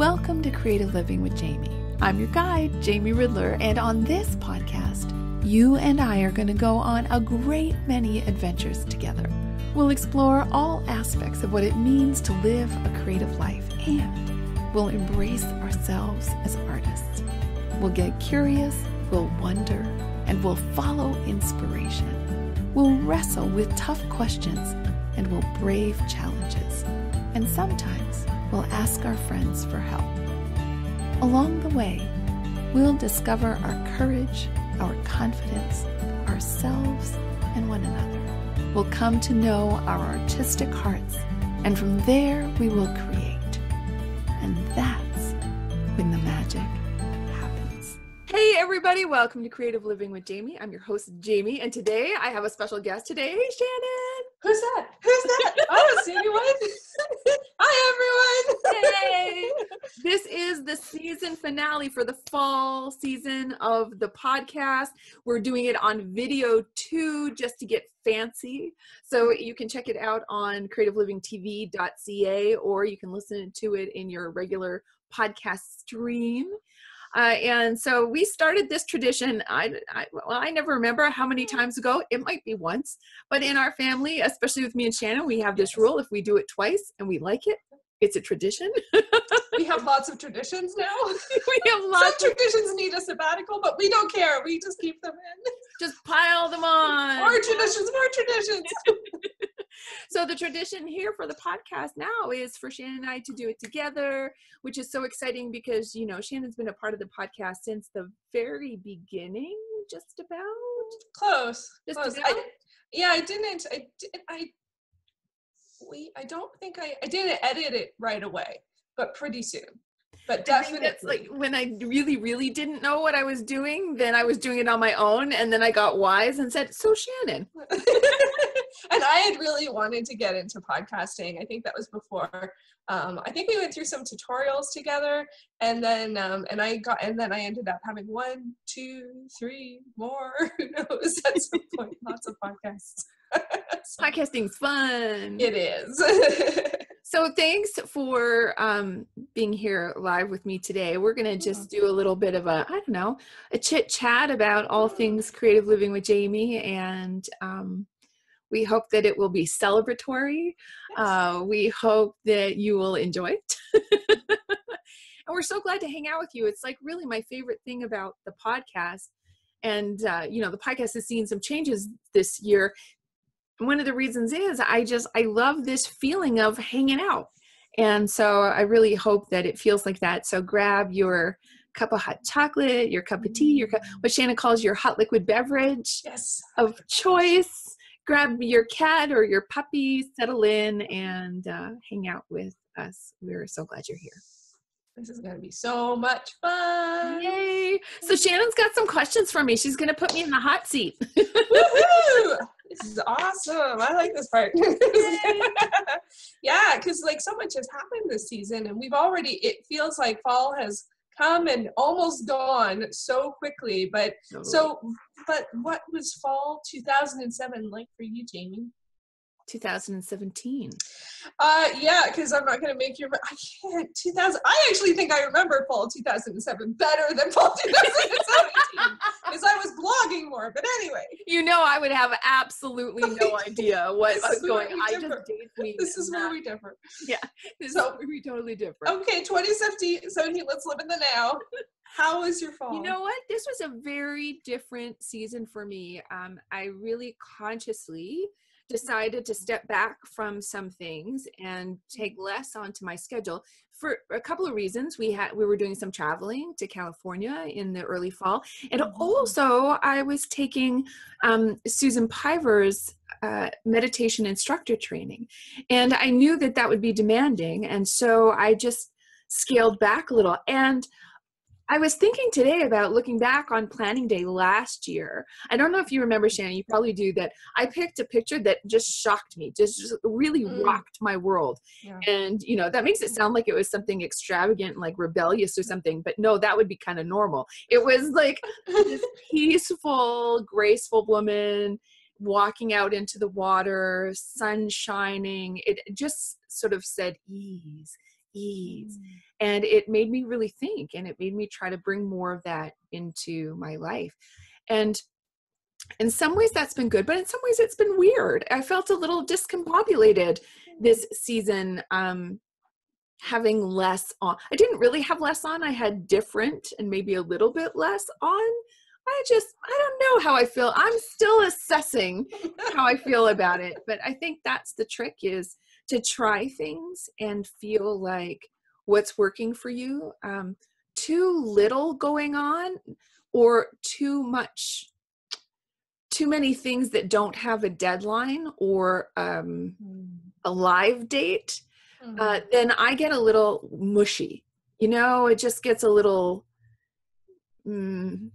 Welcome to Creative Living with Jamie. I'm your guide, Jamie Ridler, and on this podcast, you and I are going to go on a great many adventures together. We'll explore all aspects of what it means to live a creative life and we'll embrace ourselves as artists. We'll get curious, we'll wonder, and we'll follow inspiration. We'll wrestle with tough questions and we'll brave challenges. And sometimes we'll ask our friends for help. Along the way, we'll discover our courage, our confidence, ourselves, and one another. We'll come to know our artistic hearts, and from there we will create. And that's when the magic happens. Hey, everybody, welcome to Creative Living with Jamie. I'm your host, Jamie, and today I have a special guest today, Shannon. Who's that? Who's that? I don't see anyone. Hi, everyone. Hey! this is the season finale for the fall season of the podcast. We're doing it on video too, just to get fancy. So you can check it out on creativelivingtv.ca or you can listen to it in your regular podcast stream. Uh, and so we started this tradition. I, I, well, I never remember how many times ago. It might be once, but in our family, especially with me and Shannon, we have this rule: if we do it twice and we like it, it's a tradition. we have lots of traditions now. we have lots. Some traditions need a sabbatical, but we don't care. We just keep them in. Just pile them on. More traditions, more traditions. so the tradition here for the podcast now is for Shannon and I to do it together, which is so exciting because you know Shannon's been a part of the podcast since the very beginning, just about. Close. Just Close. about? I, yeah, I didn't. I did. I. We. I don't think I. I didn't edit it right away, but pretty soon. But definitely. that's like when I really, really didn't know what I was doing, then I was doing it on my own, and then I got wise and said, "So Shannon, and I had really wanted to get into podcasting. I think that was before. Um, I think we went through some tutorials together, and then um, and I got and then I ended up having one, two, three more. Who knows? At some point, lots of podcasts. So podcasting's fun." it is. So thanks for um, being here live with me today. We're going to just do a little bit of a, I don't know, a chit chat about all things creative living with Jamie, and um, we hope that it will be celebratory. Uh, we hope that you will enjoy it. and we're so glad to hang out with you. It's like really my favorite thing about the podcast. And, uh, you know, the podcast has seen some changes this year one of the reasons is I just I love this feeling of hanging out. And so I really hope that it feels like that. So grab your cup of hot chocolate, your cup of tea, your cup, what Shannon calls your hot liquid beverage yes. of choice. Grab your cat or your puppy, settle in, and uh, hang out with us. We're so glad you're here. This is going to be so much fun. Yay! So Shannon's got some questions for me. She's going to put me in the hot seat. Woohoo! This is awesome. I like this part. yeah, because like so much has happened this season, and we've already, it feels like fall has come and almost gone so quickly. But so, but what was fall 2007 like for you, Jamie? 2017. Uh, yeah, because I'm not gonna make you. I can't. 2000. I actually think I remember fall 2007 better than fall 2017 because I was blogging more. But anyway, You know, I would have absolutely no idea what was going. I just differ. me. this is where not- we differ. Yeah, this so- is where we totally different. Okay, 2017. 17. Let's live in the now. How was your fall? You know what? This was a very different season for me. Um, I really consciously decided to step back from some things and take less onto my schedule for a couple of reasons. We had we were doing some traveling to California in the early fall, and Mhm. also I was taking um, Susan Piver's uh, meditation instructor training, and I knew that that would be demanding, and so I just scaled back a little and I was thinking today about looking back on planning day last year. I don't know if you remember, Shannon, you probably do that. I picked a picture that just shocked me, just, just really Mm. rocked my world. Yeah. And, you know, that makes it sound like it was something extravagant, like rebellious or something, but no, that would be kind of normal. It was like this peaceful, graceful woman walking out into the water, sun shining. It just sort of said ease, ease. Mm. And it made me really think and it made me try to bring more of that into my life. And in some ways that's been good, but in some ways it's been weird. I felt a little discombobulated this season um having less on. I didn't really have less on. I had different and maybe a little bit less on. I just I don't know how I feel. I'm still assessing how I feel about it, but I think that's the trick is to try things and feel like what's working for you. Um, too little going on or too much too many things that don't have a deadline or um, mm. a live date mm-hmm. uh, then i get a little mushy you know it just gets a little mm,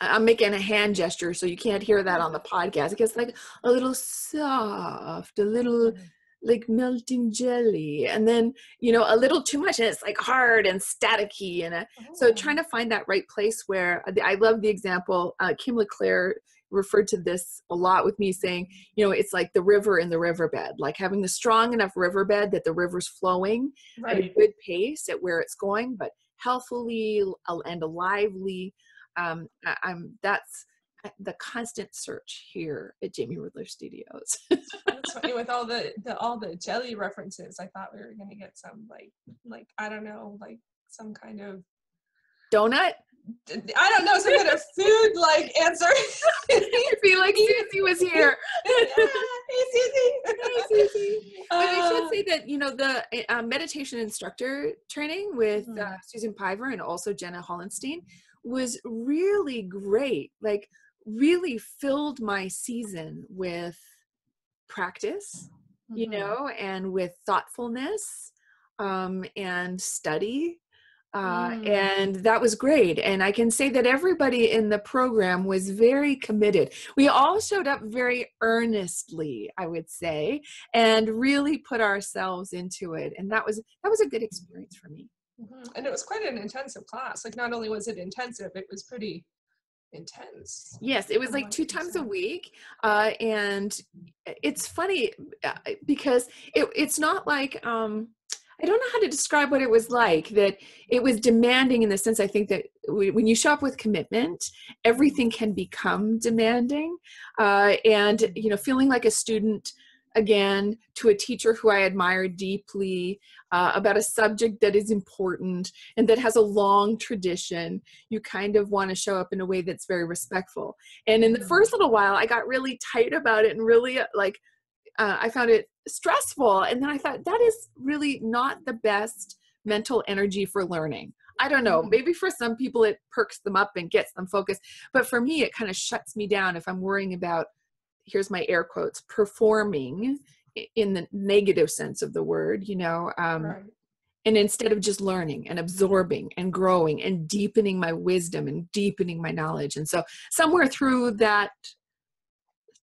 i'm making a hand gesture so you can't hear that on the podcast it gets like a little soft a little mm-hmm like melting jelly and then you know a little too much and it's like hard and staticky and uh, oh. so trying to find that right place where uh, i love the example uh, kim leclaire referred to this a lot with me saying you know it's like the river in the riverbed like having the strong enough riverbed that the river's flowing right. at a good pace at where it's going but healthily and lively um, I, i'm that's the constant search here at Jamie Ridler Studios. That's funny with all the, the all the jelly references. I thought we were gonna get some like like I don't know like some kind of donut. I don't know some kind of food like answer. It'd be like Susie was here. hey Susie. Hey Susie. Uh, but I should say that you know the uh, meditation instructor training with uh, hmm. Susan Piver and also Jenna Hollenstein was really great. Like really filled my season with practice mm-hmm. you know and with thoughtfulness um, and study uh, mm. and that was great and i can say that everybody in the program was very committed we all showed up very earnestly i would say and really put ourselves into it and that was that was a good experience for me mm-hmm. and it was quite an intensive class like not only was it intensive it was pretty intense. Yes, it was like two times a week. Uh, and it's funny uh, because it, it's not like, um, I don't know how to describe what it was like that it was demanding in the sense I think that when you show up with commitment, everything can become demanding. Uh, and, you know, feeling like a student again to a teacher who I admire deeply uh, about a subject that is important and that has a long tradition, you kind of want to show up in a way that's very respectful. And in the mm-hmm. first little while, I got really tight about it and really uh, like, uh, I found it stressful. And then I thought, that is really not the best mental energy for learning. I don't know. Mm-hmm. Maybe for some people it perks them up and gets them focused. But for me, it kind of shuts me down if I'm worrying about here's my air quotes performing in the negative sense of the word you know um, right. and instead of just learning and absorbing and growing and deepening my wisdom and deepening my knowledge and so somewhere through that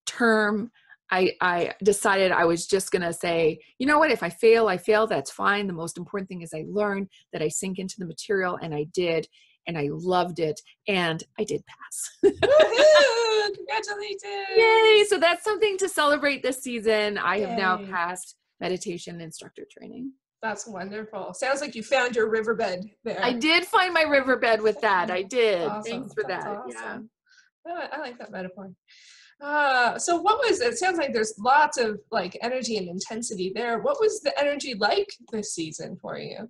term I, I decided I was just going to say, you know what, if I fail, I fail, that's fine. The most important thing is I learn that I sink into the material, and I did and I loved it and I did pass. Congratulations! Yay! So that's something to celebrate this season. I Yay. have now passed meditation instructor training. That's wonderful. Sounds like you found your riverbed there. I did find my riverbed with that. I did. Awesome. Thanks for that's that. Awesome. Yeah. I like that metaphor. Uh, so what was it sounds like there's lots of like energy and intensity there what was the energy like this season for you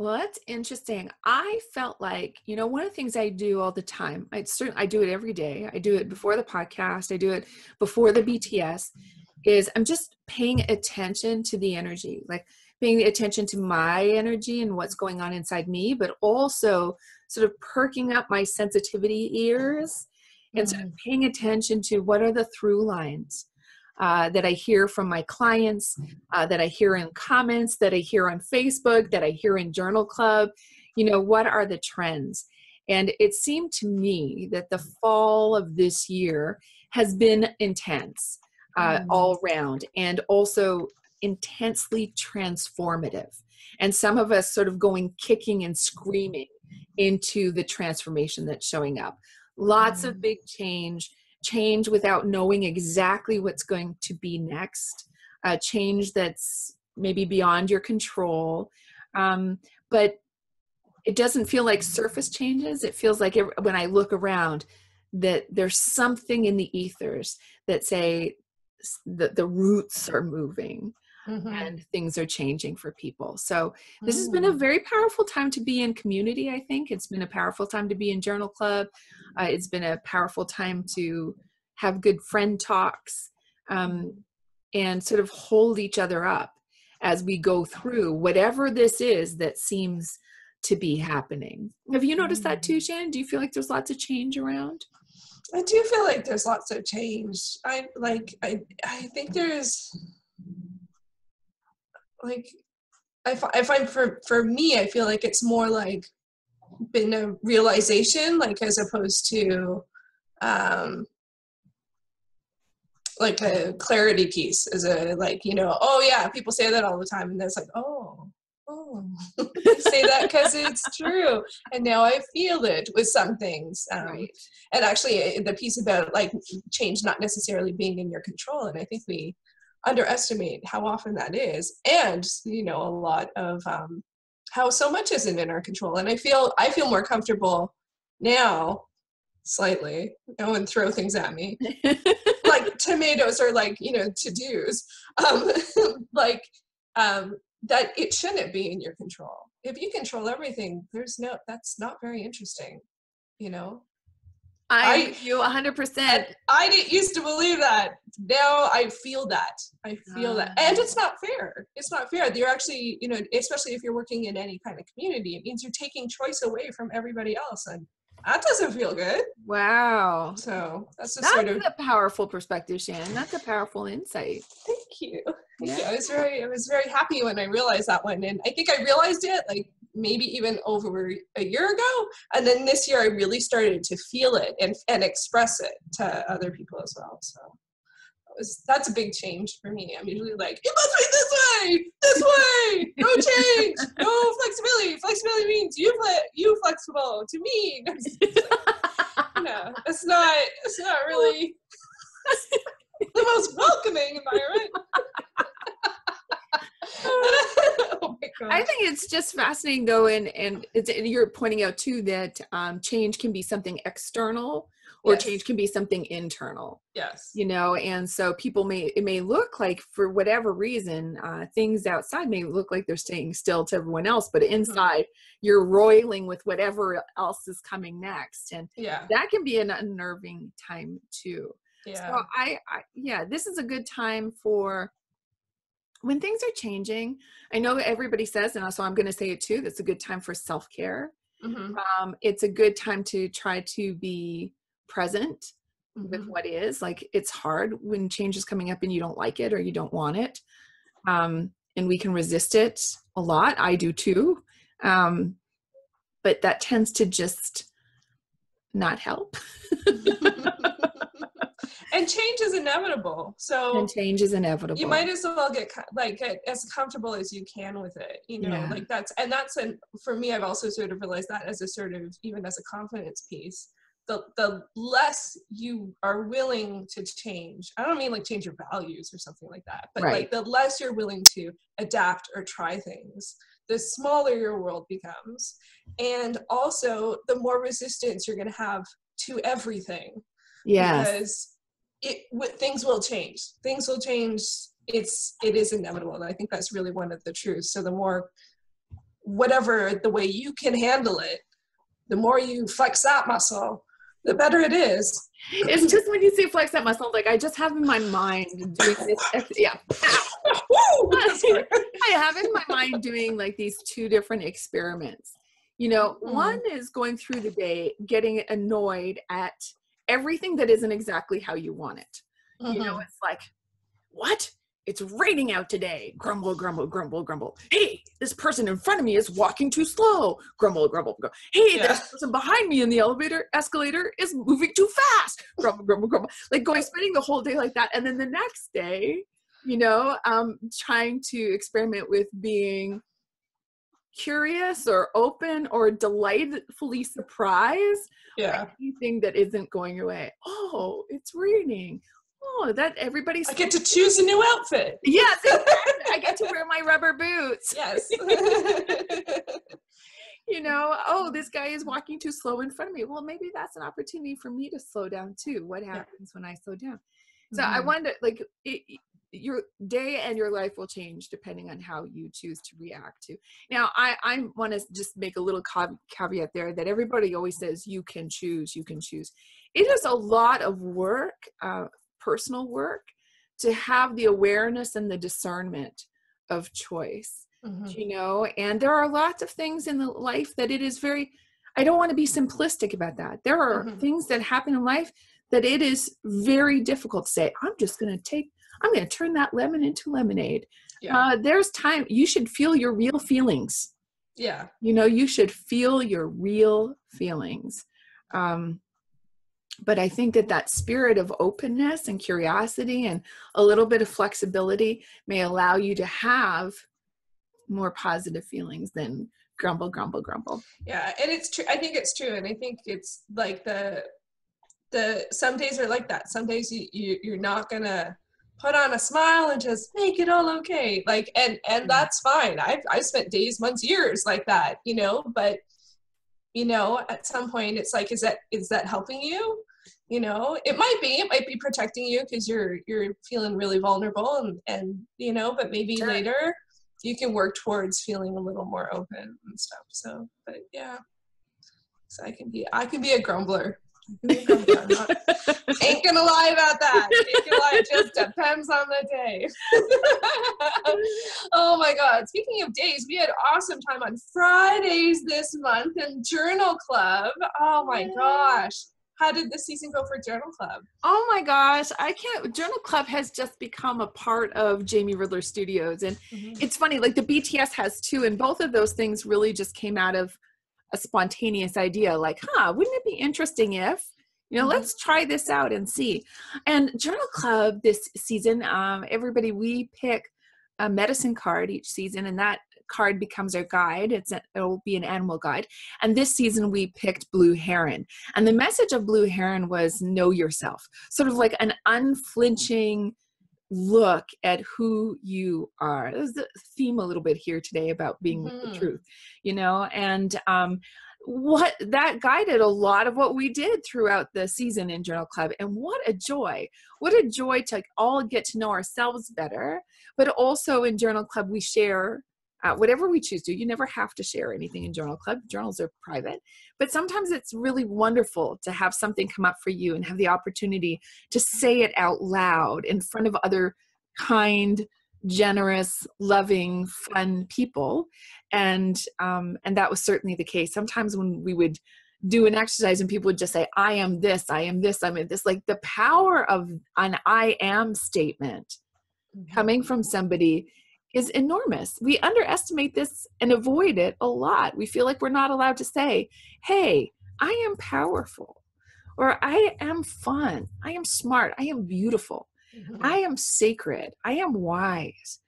well, that's interesting. I felt like, you know, one of the things I do all the time, I certainly I do it every day. I do it before the podcast, I do it before the BTS, is I'm just paying attention to the energy, like paying attention to my energy and what's going on inside me, but also sort of perking up my sensitivity ears and sort of mm. paying attention to what are the through lines uh, that I hear from my clients, uh, that I hear in comments, that I hear on Facebook, that I hear in Journal Club. You know, what are the trends? And it seemed to me that the fall of this year has been intense uh, mm. all round and also intensely transformative. And some of us sort of going kicking and screaming into the transformation that's showing up. Lots mm. of big change, change without knowing exactly what's going to be next, a change that's maybe beyond your control. Um, but it doesn't feel like surface changes. It feels like it, when i look around that there's something in the ethers that say that the roots are moving mm-hmm. and things are changing for people so this mm. has been a mm. very powerful time to be in community i think it's been a powerful time to be in journal club uh, it's been a powerful time to have good friend talks um, and sort of hold each other up as we go through whatever this is that seems to be happening. Have you noticed that too, mm. Shannon? Do you feel like there's lots of change around? I do feel like there's lots of change. I like I I think there's like I, I find for for me I feel like it's more like been a realization like as opposed to um like a clarity piece is a like you know oh yeah people say that all the time and then it's like oh oh say that because it's true and now i feel it with some things um, right. and actually eh, the piece about like change not necessarily being in your control and i think we underestimate how often that is and you know a lot of um, how so much isn't in our control. And i feel i feel more comfortable now slightly no one throw things at me. Like tomatoes are like you know to do's um, like um, that it shouldn't be in your control. If you control everything there's no that's not very interesting you know I, I you 100%. I didn't used to believe that. Now I feel that. I feel uh, that. And it's not fair. It's not fair. You're actually, you know, especially if you're working in any kind of community, it means you're taking choice away from everybody else. And that doesn't feel good. Wow. So that's just that's sort of a powerful perspective, Shannon. That's a powerful insight. Thank you. Thank yeah. you. I was very I was very happy when I realized that one. And I think I realized it like maybe even over a year ago. And then this year I really started to feel it and, and express it to other people as well. So was that's a big change for me. I'm usually like, it must be this way, this way, no change, no flexibility. Flexibility means you fle- you flexible to me. no, it's not. It's not really the most welcoming environment. oh I think it's just fascinating though, and and, and you're pointing out too that um, change can be something external or yes. change can be something internal yes you know and so people may it may look like for whatever reason uh, things outside may look like they're staying still to everyone else but mm-hmm. inside mm-hmm. you're roiling with whatever else is coming next and yeah that can be an unnerving time too yeah so I, I yeah this is a good time for when things are changing i know everybody says and so i'm going to say it too that's a good time for self-care mm-hmm. um, it's a good time to try to be present mm-hmm. with what is like it's hard when change is coming up and you don't like it or you don't want it um, and we can resist it a lot i do too um, but that tends to just not help and change is inevitable. So and change is inevitable. you might as well get like get as comfortable as you can with it you know yeah. like that's and that's an for me i've also sort of realized that as a sort of even as a confidence piece the the less you are willing to change i don't mean like change your values or something like that but right. like the less you're willing to adapt or try things the smaller your world becomes. And also the more resistance you're going to have to everything. Yeah because it things will change things will change it's it is inevitable and i think that's really one of the truths so the more whatever the way you can handle it the more you flex that muscle the better it is. It's just when you say flex that muscle, like I just have in my mind doing this. Yeah. I have in my mind doing like these two different experiments. You know, mm. one is going through the day getting annoyed at everything that isn't exactly how you want it. Mm-hmm. You know, mm-hmm. it's like, what? It's raining out today. Grumble, grumble, grumble, grumble. Hey, this person in front of me is walking too slow. Grumble, grumble, grumble. Hey, yeah. this person behind me in the elevator escalator is moving too fast. Grumble, grumble, grumble. Like going spending the whole day like that. And then the next day, you know, um, trying to experiment with being curious or open or delightfully surprised yeah anything that isn't going your way oh it's raining oh, that everybody's. I get to choose a new outfit. Yes. I get to wear my rubber boots. Yes. you know, oh, this guy is walking too slow in front of me. Well, maybe that's an opportunity for me to slow down too. What happens yeah. when I slow down? So mm-hmm. I wonder, like, it, your day and your life will change depending on how you choose to react to. Now, I, I want to just make a little caveat there that everybody always says you can choose, you can choose. It is a lot of work, uh, personal work, to have the awareness and the discernment of choice. Mm-hmm. You know, and there are lots of things in the life that it is very. I don't want to be simplistic about that. There are mm-hmm. things that happen in life that it is very difficult to say. I'm just going to take I'm going to turn that lemon into lemonade. Yeah. Uh, there's time. You should feel your real feelings. Yeah. You know, you should feel your real feelings. Um, but I think that that spirit of openness and curiosity and a little bit of flexibility may allow you to have more positive feelings than grumble, grumble, grumble. Yeah, and it's true. I think it's true, and I think it's like the the some days are like that. Some days you, you you're not gonna put on a smile and just make it all okay. Like and and mm-hmm. that's fine. I've i've spent days months years like that you know but you know at some point it's like is that is that helping you? You know it might be it might be protecting you because you're you're feeling really vulnerable and and you know but maybe sure. later you can work towards feeling a little more open and stuff. So but yeah. So i can be i can be a grumbler ain't gonna lie about that. Lie, it just depends on the day. oh my god. Speaking of days, we had awesome time on Fridays this month in Journal Club. Oh my gosh. How did the season go for Journal Club? Oh my gosh, I can't. Journal Club has just become a part of Jamie Ridler Studios. And mm-hmm. it's funny, like the BTS has too, and both of those things really just came out of a spontaneous idea like huh wouldn't it be interesting if you know mm-hmm. let's try this out and see? And journal club this season um, everybody we pick a medicine card each season and that card becomes our guide. It's a, it'll be an animal guide. And this season we picked blue heron. And the message of blue heron was know yourself. Sort of like an unflinching look at who you are. There's the theme a little bit here today about being mm-hmm. the truth, you know, and um, what that guided a lot of what we did throughout the season in Journal Club. And what a joy! What a joy to all get to know ourselves better, but also in Journal Club we share uh, whatever we choose to. You never have to share anything in Journal Club. Journals are private. But sometimes it's really wonderful to have something come up for you and have the opportunity to say it out loud in front of other kind, generous, loving, fun people. And um, and that was certainly the case. Sometimes when we would do an exercise and people would just say, I am this, I am this, I'm this, like the power of an I am statement mm-hmm. coming from somebody is enormous. We underestimate this and avoid it a lot. We feel like we're not allowed to say, hey, I am powerful, or I am fun, I am smart, I am beautiful, mm-hmm. I am sacred, I am wise.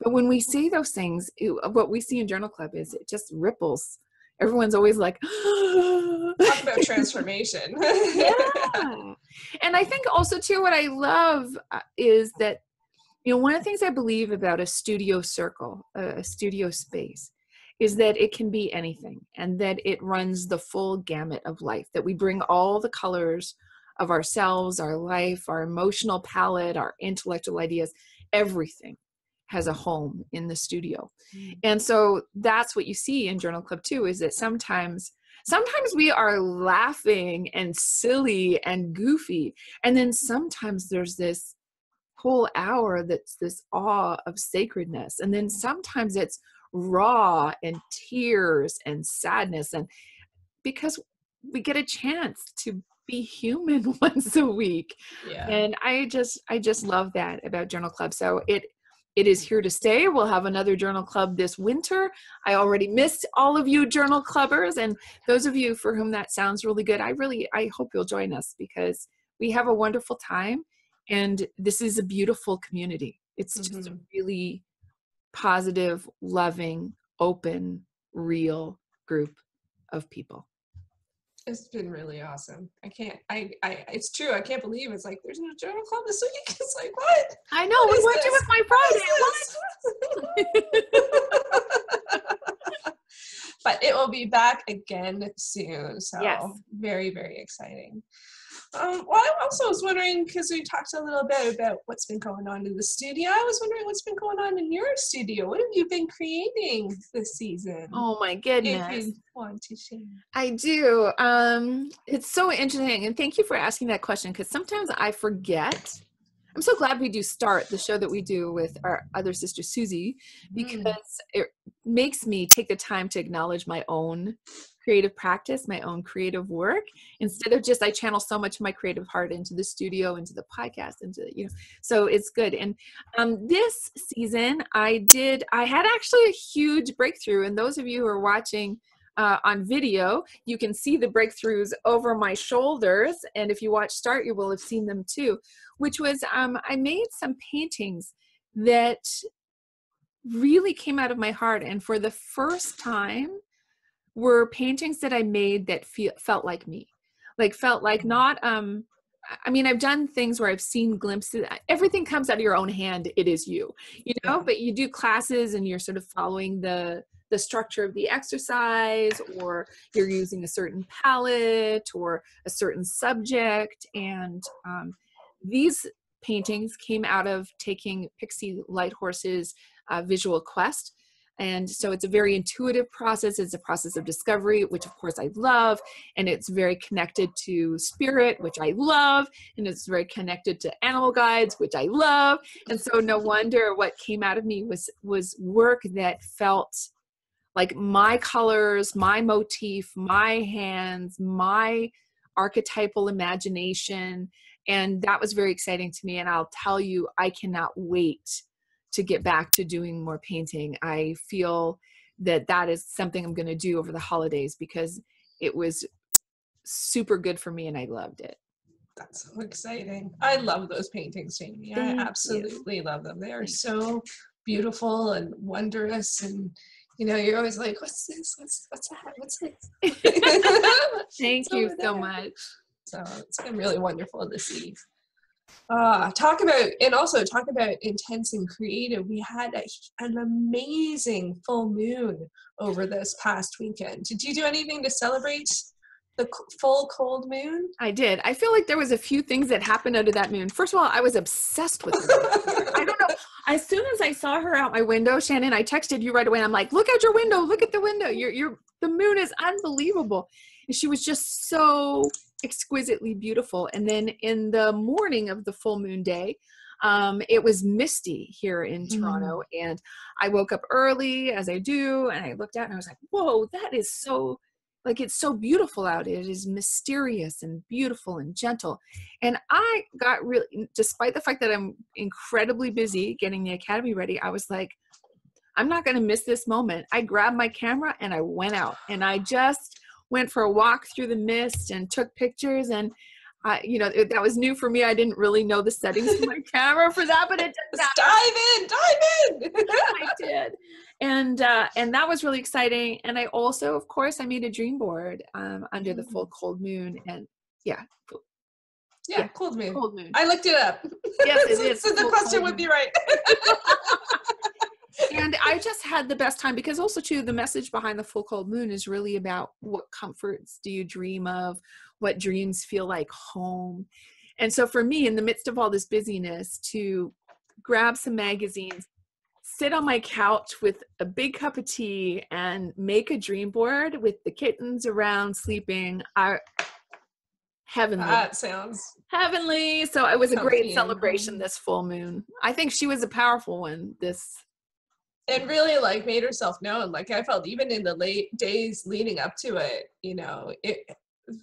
But when we say those things, it, what we see in Journal Club is it just ripples. Everyone's always like, talk about transformation. yeah. And I think also, too, what I love uh, is that you know one of the things i believe about a studio circle a studio space is that it can be anything and that it runs the full gamut of life that we bring all the colors of ourselves our life our emotional palette our intellectual ideas everything has a home in the studio mm. and so that's what you see in journal club too is that sometimes sometimes we are laughing and silly and goofy and then sometimes there's this whole hour that's this awe of sacredness. And then sometimes it's raw and tears and sadness. And because we get a chance to be human once a week. Yeah. And I just I just love that about Journal Club. So it it is here to stay. We'll have another journal club this winter. I already missed all of you journal clubbers and those of you for whom that sounds really good. I really I hope you'll join us because we have a wonderful time and this is a beautiful community it's mm-hmm. just a mm-hmm. really positive loving open real group of people it's been really awesome. I can't. I. I. It's true. I can't believe it's like there's no journal club this week. It's like what? I know. What we went to with my Friday. What? but it will be back again soon. So yes. very very exciting. Um, well, I also was wondering because we talked a little bit about what's been going on in the studio. I was wondering what's been going on in your studio. What have you been creating this season? Oh my if goodness. you want to share. I do. Um, it's so interesting, and thank you for asking that question because sometimes I forget. I'm so glad we do start the show that we do with our other sister Susie because Mm. it makes me take the time to acknowledge my own creative practice, my own creative work, instead of just I channel so much of my creative heart into the studio, into the podcast, into you know. So it's good. And um, this season, I did. I had actually a huge breakthrough, and those of you who are watching uh, on video, you can see the breakthroughs over my shoulders. And if you watch Start, you will have seen them too, which was um, I made some paintings that really came out of my heart. And for the first time, were paintings that I made that feel, felt like me, like felt like not, um, I mean, I've done things where I've seen glimpses. Everything comes out of your own hand. It is you, you know. Yeah. But you do classes, and you're sort of following the the structure of the exercise, or you're using a certain palette or a certain subject. And um, these paintings came out of taking Pixie Lighthorse's uh, visual quest. And so it's a very intuitive process. It's a process of discovery, which of course I love. And it's very connected to spirit, which I love. And it's very connected to animal guides, which I love. And so no wonder what came out of me was was work that felt like my colors, my motif, my hands, my archetypal imagination. And that was very exciting to me. And I'll tell you, I cannot wait to get back to doing more painting. I feel that that is something I'm going to do over the holidays because it was super good for me and I loved it. That's so exciting. I love those paintings, Jamie. Thank I you. absolutely love them. They are Thank so beautiful and wondrous and you know, you're always like, what's this? What's what's that? What's this? Thank you so there. much. So it's been really wonderful to see. Uh, talk about and also talk about intense and creative. We had a, an amazing full moon over this past weekend. Did you do anything to celebrate the full cold moon? I did. I feel like there was a few things that happened under that moon. First of all, I was obsessed with her. I don't know. As soon as I saw her out my window, Shannon, I texted you right away. I'm like, "Look out your window! Look at the window! You're, you're, the moon is unbelievable." And she was just so exquisitely beautiful. And then in the morning of the full moon day, um, it was misty here in Mm. Toronto, and I woke up early as I do, and I looked out and I was like, "Whoa, that is so." Like it's so beautiful out. It is mysterious and beautiful and gentle. And I got really, despite the fact that I'm incredibly busy getting the academy ready, I was like, I'm not going to miss this moment. I grabbed my camera and I went out and I just went for a walk through the mist and took pictures. And I, you know, it, that was new for me. I didn't really know the settings of my camera for that, but it didn't dive in, dive in. I did. And uh, and that was really exciting. And I also, of course, I made a dream board um, under the full cold moon. And yeah, yeah, Yeah. cold moon. cold moon. I looked it up. Yes, it so, is so the question cold would moon. be right. And I just had the best time because also too the message behind the full cold moon is really about what comforts do you dream of, what dreams feel like home. And so for me in the midst of all this busyness to grab some magazines, sit on my couch with a big cup of tea and make a dream board with the kittens around sleeping are heavenly. That sounds heavenly. So it was a great celebration this full moon. I think she was a powerful one this and really like made herself known. Like I felt even in the late days leading up to it, you know, it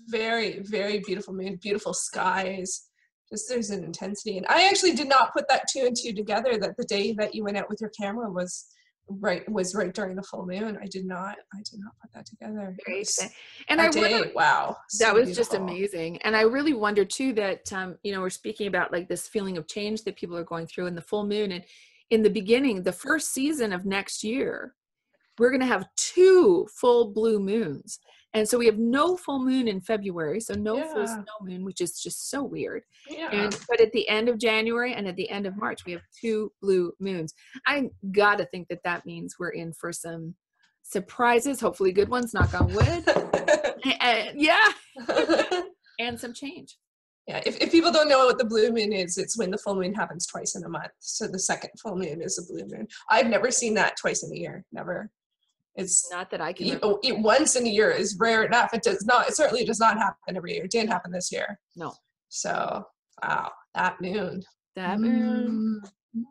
very, very beautiful moon, beautiful skies. Just there's an intensity. And I actually did not put that two and two together that the day that you went out with your camera was right was right during the full moon. I did not I did not put that together. And I that wonder, wow. that so was just amazing. And I really wonder too that um, you know we're speaking about like this feeling of change that people are going through in the full moon. And in the beginning, the first season of next year, we're going to have two full blue moons. And so we have no full moon in February, so no full snow moon, which is just so weird. Yeah. And but at the end of January and at the end of March, we have two blue moons. I gotta think that that means we're in for some surprises, hopefully good ones, knock on wood. and, yeah. and some change. Yeah, if, if people don't know what the blue moon is, it's when the full moon happens twice in a month. So the second full moon is a blue moon. I've never seen that twice in a year. Never. It's not that I can. Eat, eat once in a year is rare enough. It does not. It certainly does not happen every year. It didn't happen this year. No. So wow, that moon. That moon. Mm.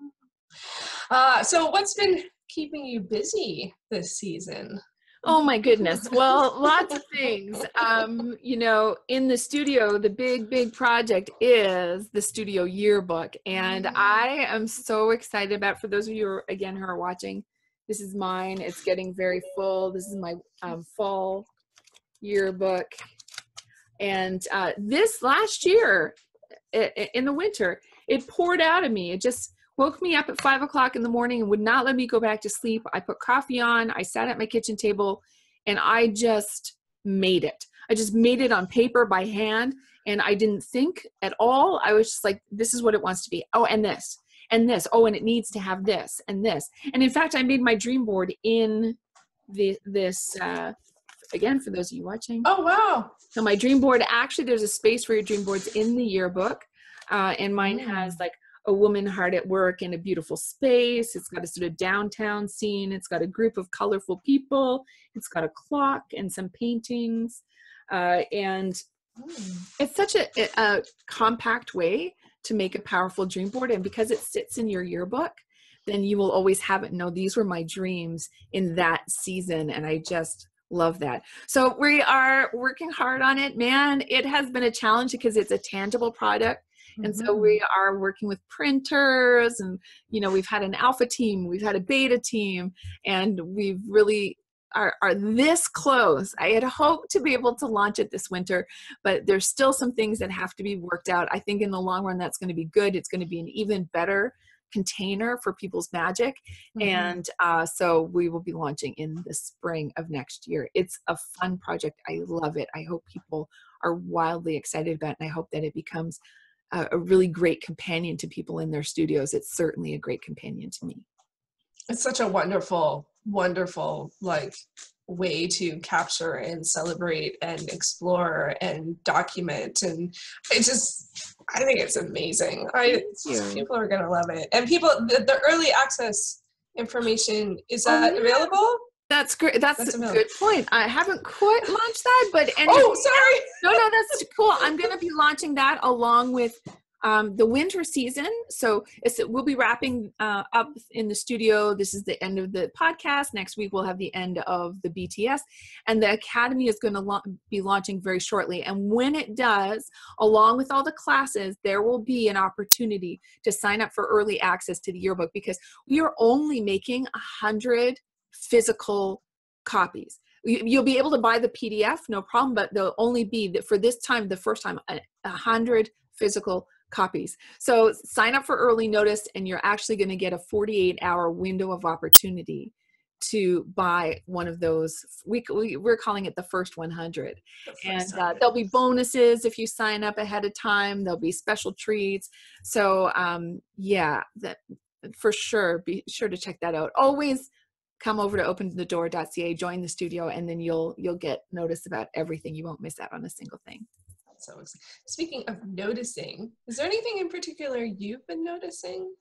Uh, so what's been keeping you busy this season? Oh my goodness. Well, lots of things. Um, you know, in the studio, the big, big project is the studio yearbook. And mm-hmm. I am so excited about for those of you who are, again who are watching, this is mine. It's getting very full. This is my um, fall yearbook. And uh, this last year in the winter, it poured out of me. It just woke me up at five o'clock in the morning and would not let me go back to sleep. I put coffee on, I sat at my kitchen table, and I just made it. I just made it on paper by hand, and I didn't think at all. I was just like, this is what it wants to be. Oh, and this, and this. Oh, and it needs to have this and this. And in fact, I made my dream board in the, this. Uh, again, for those of you watching. Oh wow! So my dream board actually, there's a space for your dream boards in the yearbook, uh, and mine has like a woman hard at work in a beautiful space. It's got a sort of downtown scene. It's got a group of colorful people. It's got a clock and some paintings. Uh, and it's such a, a compact way to make a powerful dream board. And because it sits in your yearbook, then you will always have it. No, these were my dreams in that season. And I just love that. So we are working hard on it. Man, it has been a challenge because it's a tangible product and mm-hmm. so we are working with printers and you know we've had an alpha team we've had a beta team and we've really are, are this close. I had hoped to be able to launch it this winter, but there's still some things that have to be worked out. I think in the long run, that's going to be good. It's going to be an even better container for people's magic. Mm-hmm. And uh, so we will be launching in the spring of next year. It's a fun project. I love it. I hope people are wildly excited about it. And I hope that it becomes a, a really great companion to people in their studios. It's certainly a great companion to me. It's such a wonderful, wonderful like way to capture and celebrate and explore and document. And it just i think it's amazing. I people are gonna love it. And people the, the early access information is that oh, available that's great. That's, that's a good point. I haven't quite launched that, but oh, sorry. No, no, that's cool. I'm going to be launching that along with um, the winter season. So we'll be wrapping uh, up in the studio. This is the end of the podcast. Next week we'll have the end of the BTS, and the academy is going to la- be launching very shortly. And when it does, along with all the classes, there will be an opportunity to sign up for early access to the yearbook because we are only making a hundred physical copies. You'll be able to buy the PDF, no problem, but there'll only be for this time, the first time, a hundred physical copies. So sign up for early notice, and you're actually going to get a 48 hour window of opportunity to buy one of those. We, we are calling it the first 100 the and uh, there'll be bonuses if you sign up ahead of time. There'll be special treats. So um yeah that for sure be sure to check that out. Always come over to openthedoor.ca, join the studio, and then you'll you'll get notice about everything. You won't miss out on a single thing. So speaking of noticing, is there anything in particular you've been noticing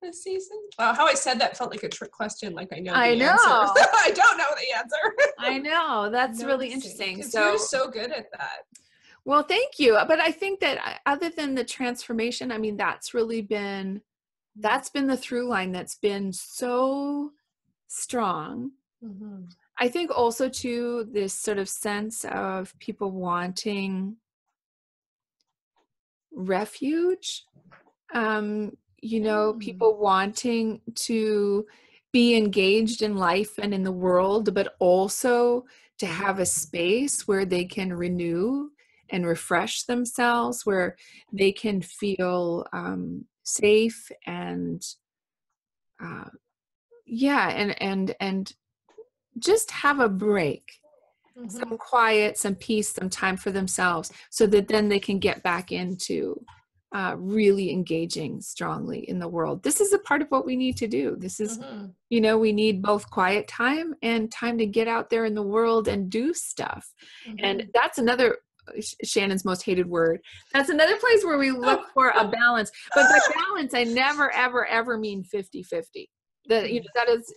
this season? Wow, how I said that felt like a trick question. Like I know. I know. I don't know the answer. I know. That's noticing. really interesting. So you're so good at that. Well, thank you. But I think that uh, other than the transformation, I mean, that's really been that's been the through line that's been so strong. Mm-hmm. I think also too this sort of sense of people wanting refuge. Um, you know, mm. people wanting to be engaged in life and in the world, but also to have a space where they can renew and refresh themselves, where they can feel um, safe and uh, yeah and and and just have a break mm-hmm. some quiet some peace some time for themselves so that then they can get back into uh, really engaging strongly in the world. This is a part of what we need to do. This is, mm-hmm. you know, we need both quiet time and time to get out there in the world and do stuff. Mm-hmm. And that's another uh, Shannon's most hated word. That's another place where we look for a balance. But by balance, I never, ever, ever mean 50 50. That, you know, that is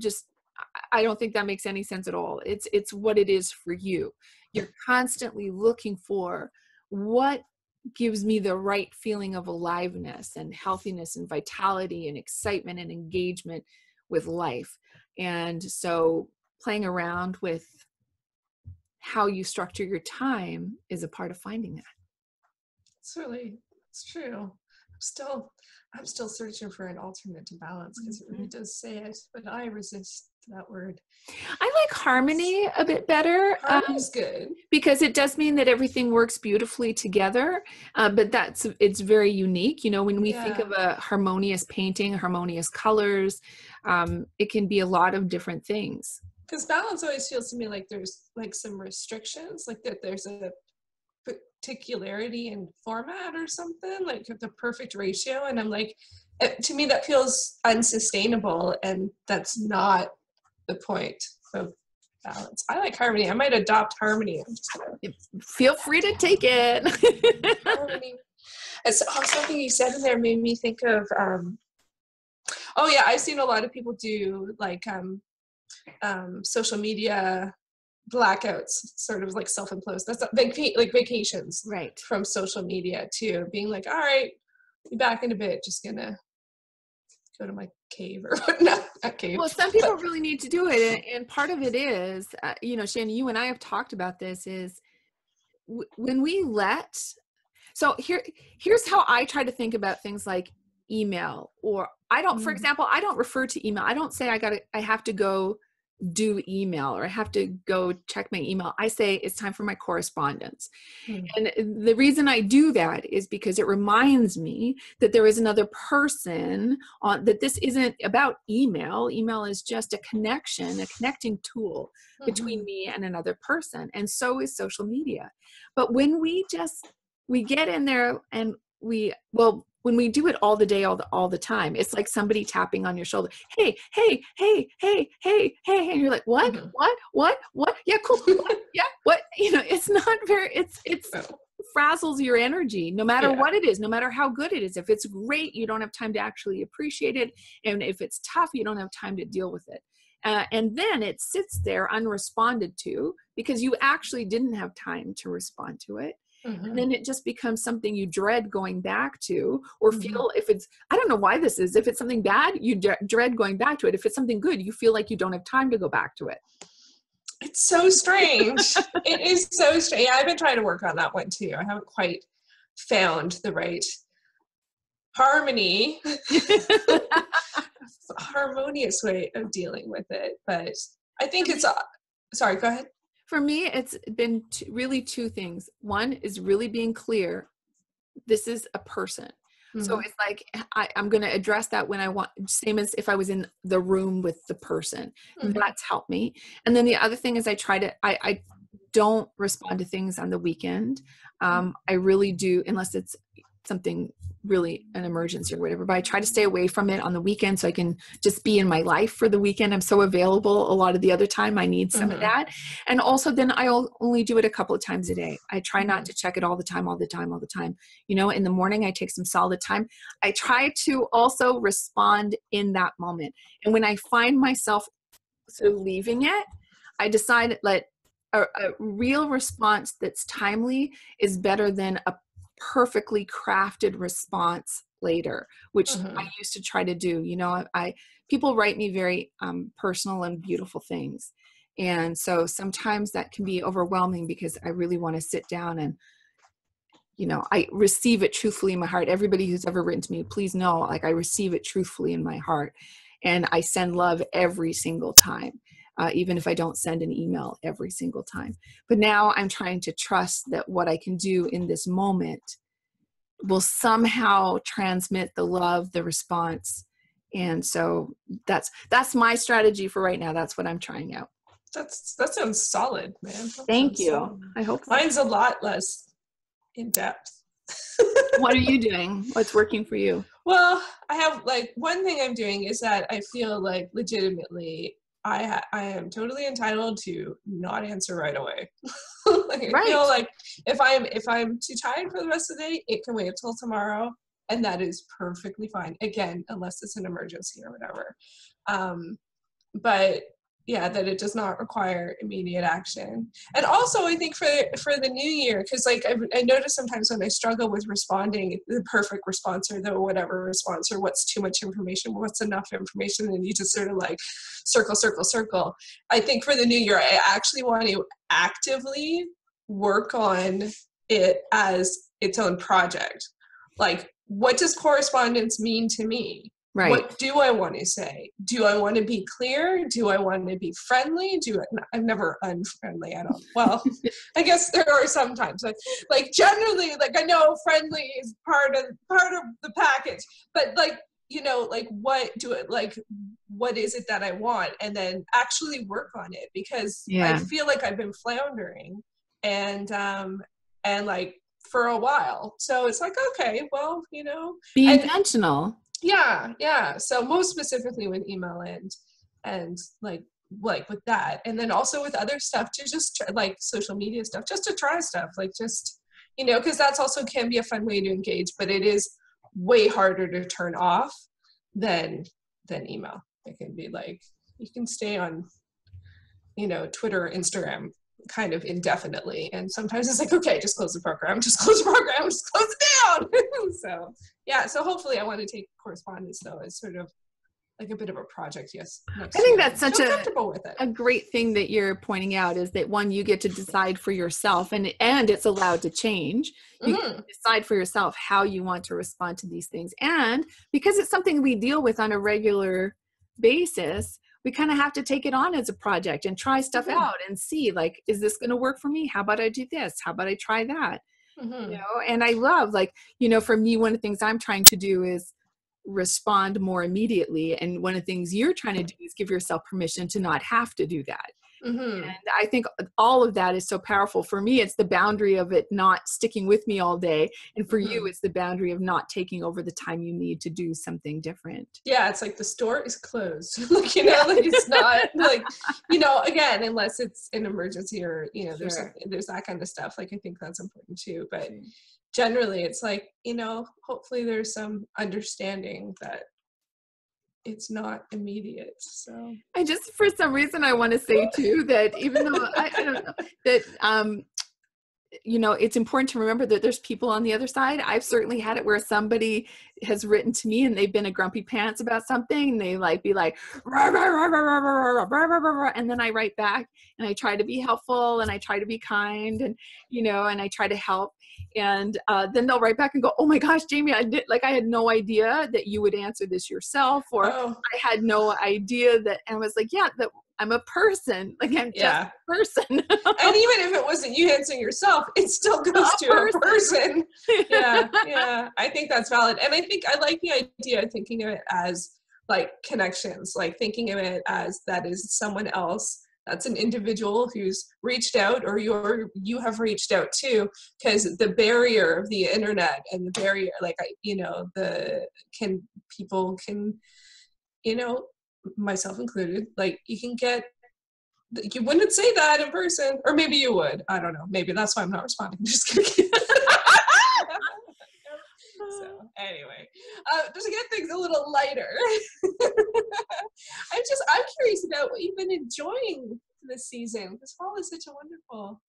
just, I don't think that makes any sense at all. It's, it's what it is for you. You're constantly looking for what gives me the right feeling of aliveness and healthiness and vitality and excitement and engagement with life. And so playing around with how you structure your time is a part of finding that. Really, it's true. Still, I'm still searching for an alternate to balance because it really mm-hmm. does say it, but I resist that word. I like harmony a bit better. Harmony's um, good because it does mean that everything works beautifully together. Uh, but that's it's very unique. You know, when we yeah. think of a harmonious painting, harmonious colors, um, it can be a lot of different things. Because balance always feels to me like there's like some restrictions, like that there's a particularity in format or something, like the perfect ratio, and I'm like. to me that feels unsustainable and that's not the point of balance. I like harmony. I might adopt harmony. Feel free to take it. harmony. It's, oh, something you said in there made me think of. Um, oh yeah, I've seen a lot of people do like um, um, social media blackouts, sort of like self-imposed. That's vac- like vacations, right? From social media too, being like, all right, be back in a bit. Just gonna go to my cave or not, not cave. Well, some people but. really need to do it, and, part of it is, uh, you know, Shannon, you and I have talked about this. Is w- when we let. So here, here's how I try to think about things like email, or I don't. Mm. For example, I don't refer to email. I don't say I got. To. I have to go do email or I have to go check my email. I say it's time for my correspondence. Mm-hmm. And the reason I do that is because it reminds me that there is another person on that this isn't about email. Email is just a connection, a connecting tool mm-hmm. between me and another person. And so is social media. But when we just we get in there and we well when we do it all the day all the all the time it's like somebody tapping on your shoulder hey hey hey hey hey hey and you're like what? Mm-hmm. what? What? What? Yeah cool what? yeah what? You know it's not very it's it's frazzles your energy no matter yeah. what it is no matter how good it is. If it's great you don't have time to actually appreciate it and if it's tough you don't have time to deal with it. Uh, and then it sits there unresponded to because you actually didn't have time to respond to it Mm-hmm. And then it just becomes something you dread going back to, or mm-hmm. feel if it's, I don't know why this is. If it's something bad, you dread going back to it. If it's something good, you feel like you don't have time to go back to it. It's so strange. it is so strange. I've been trying to work on that one too. I haven't quite found the right harmony, harmonious way of dealing with it. But I think it's, uh, sorry, go ahead for me it's been t- really two things. One is really being clear this is a person. Mm-hmm. so it's like I, am going to address that when i want same as if i was in the room with the person mm-hmm. that's helped me. And then the other thing is i try to i, I don't respond to things on the weekend. Um, i really do unless it's something really an emergency or whatever but i try to stay away from it on the weekend so i can just be in my life for the weekend. I'm so available a lot of the other time. I need some mm-hmm. of that. And also then i'll only do it a couple of times a day. I try not mm-hmm. to check it all the time all the time all the time. You know in the morning i take some solid time. I try to also respond in that moment. And when i find myself sort of leaving it i decide that a, a real response that's timely is better than a perfectly crafted response later which mm-hmm. i used to try to do you know i people write me very um, personal and beautiful things. And so sometimes that can be overwhelming because i really want to sit down and you know i receive it truthfully in my heart. Everybody who's ever written to me please know like i receive it truthfully in my heart. And i send love every single time uh, even if I don't send an email every single time. But now I'm trying to trust that what I can do in this moment will somehow transmit the love, the response. And so that's that's my strategy for right now. That's what I'm trying out. That's that sounds solid, man. That Thank you. Solid. I hope mine's a lot less in depth. what are you doing? What's working for you? Well, I have like one thing I'm doing is that I feel like legitimately I ha- I am totally entitled to not answer right away. like, right. I feel like if I'm if I'm too tired for the rest of the day, it can wait until tomorrow, and that is perfectly fine. Again, unless it's an emergency or whatever. Um, but yeah that it does not require immediate action. And also i think for for the new year because like I, I notice sometimes when i struggle with responding the perfect response or the whatever response or what's too much information what's enough information and you just sort of like circle circle circle. I think for the new year i actually want to actively work on it as its own project. Like what does correspondence mean to me Right. What do I want to say? Do I want to be clear? Do I want to be friendly? Do I, I'm never unfriendly. at don't. Well, I guess there are sometimes. Like, like generally, like I know friendly is part of part of the package, but like you know, like what do it like? What is it that I want? And then actually work on it because yeah. I feel like I've been floundering and um and like for a while. So it's like okay, well, you know, be intentional yeah yeah. So most specifically with email and and like like with that. And then also with other stuff to just try, like social media stuff just to try stuff like just you know because that's also can be a fun way to engage but it is way harder to turn off than than email. It can be like you can stay on you know twitter instagram kind of indefinitely. And sometimes it's like, okay, just close the program, just close the program, just close it down. so yeah, so hopefully I want to take correspondence though as sort of like a bit of a project. Yes. I think that's such a, a great thing that you're pointing out is that one, you get to decide for yourself and, and it's allowed to change. You mm-hmm. decide for yourself how you want to respond to these things. And because it's something we deal with on a regular basis, we kind of have to take it on as a project and try stuff mm-hmm. out and see like is this going to work for me how about i do this how about i try that mm-hmm. you know and i love like you know for me one of the things i'm trying to do is respond more immediately and one of the things you're trying to do is give yourself permission to not have to do that Mm-hmm. And I think all of that is so powerful. For me, it's the boundary of it not sticking with me all day. And for mm-hmm. you, it's the boundary of not taking over the time you need to do something different. Yeah, it's like the store is closed. like, you know, like it's not like, you know, again, unless it's an emergency or, you know, there's, sure. there's that kind of stuff. Like, I think that's important too. But generally, it's like, you know, hopefully there's some understanding that it's not immediate. So I just for some reason I want to say too that even though I, I don't know that um you know it's important to remember that there's people on the other side i've certainly had it where somebody has written to me and they've been a grumpy pants about something and they like be like rah, rah, rah, and then i write back and i try to be helpful and i try to be kind and you know and i try to help and uh, then they'll write back and go oh my gosh jamie i did like i had no idea that you would answer this yourself or oh. i had no idea that and i was like yeah that i'm a person like i'm yeah. just a person and even if it wasn't you answering yourself it still goes a to person. a person yeah yeah i think that's valid and i think i like the idea of thinking of it as like connections like thinking of it as that is someone else that's an individual who's reached out or you're you have reached out to because the barrier of the internet and the barrier like I, you know the can people can you know myself included like you can get you wouldn't say that in person or maybe you would i don't know maybe that's why i'm not responding just kidding anyway uh, just to get things a little lighter i'm just i'm curious about what you've been enjoying this season. This fall is such a wonderful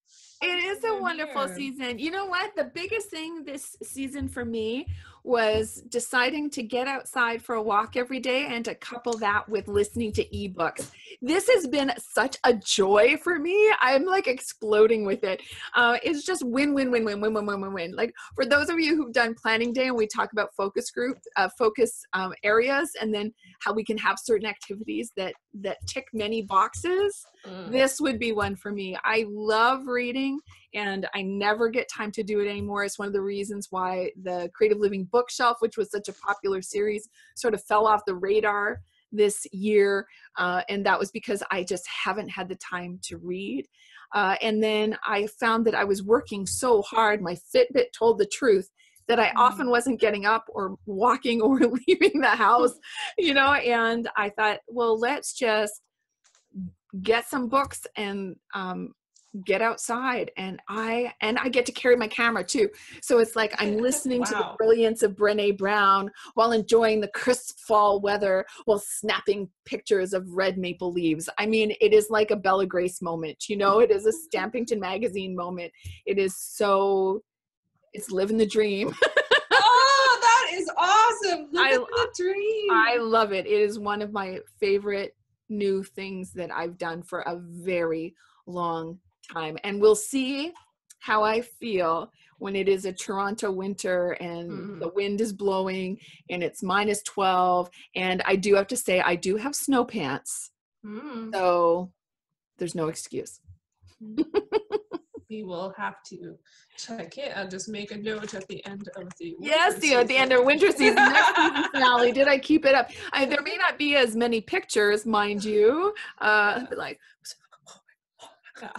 it is a wonderful season. You know what? The biggest thing this season for me was deciding to get outside for a walk every day and to couple that with listening to ebooks. This has been such a joy for me. I'm like exploding with it. Uh, it's just win, win, win, win, win, win, win, win, win. Like for those of you who've done planning day and we talk about focus group, uh, focus um, areas, and then how we can have certain activities that that tick many boxes. Mm. This would be one for me. I love reading and I never get time to do it anymore. It's one of the reasons why the Creative Living Bookshelf, which was such a popular series, sort of fell off the radar this year. Uh, and that was because I just haven't had the time to read. Uh, and then I found that I was working so hard. My Fitbit told the truth that I Mm. often wasn't getting up or walking or leaving the house, you know, and I thought, well, let's just get some books and um, get outside and i and i get to carry my camera too. So it's like i'm listening to the brilliance of brene brown while enjoying the crisp fall weather while snapping pictures of red maple leaves. I mean it is like a bella grace moment you know? It is a stampington magazine moment. It is so it's living the dream oh, that is awesome! I- Living the dream. I love it. It is one of my favorite new things that I've done for a very long time. And we'll see how I feel when it is a Toronto winter and Mhm. the wind is blowing and it's minus 12. And I do have to say, I do have snow pants. Mm. So there's no excuse. we will have to check it. I'll just make a note at the end of the. Yes, the, at the end of winter season, next season finale. Did I keep it up? I, there may not be as many pictures, mind you. Uh, like,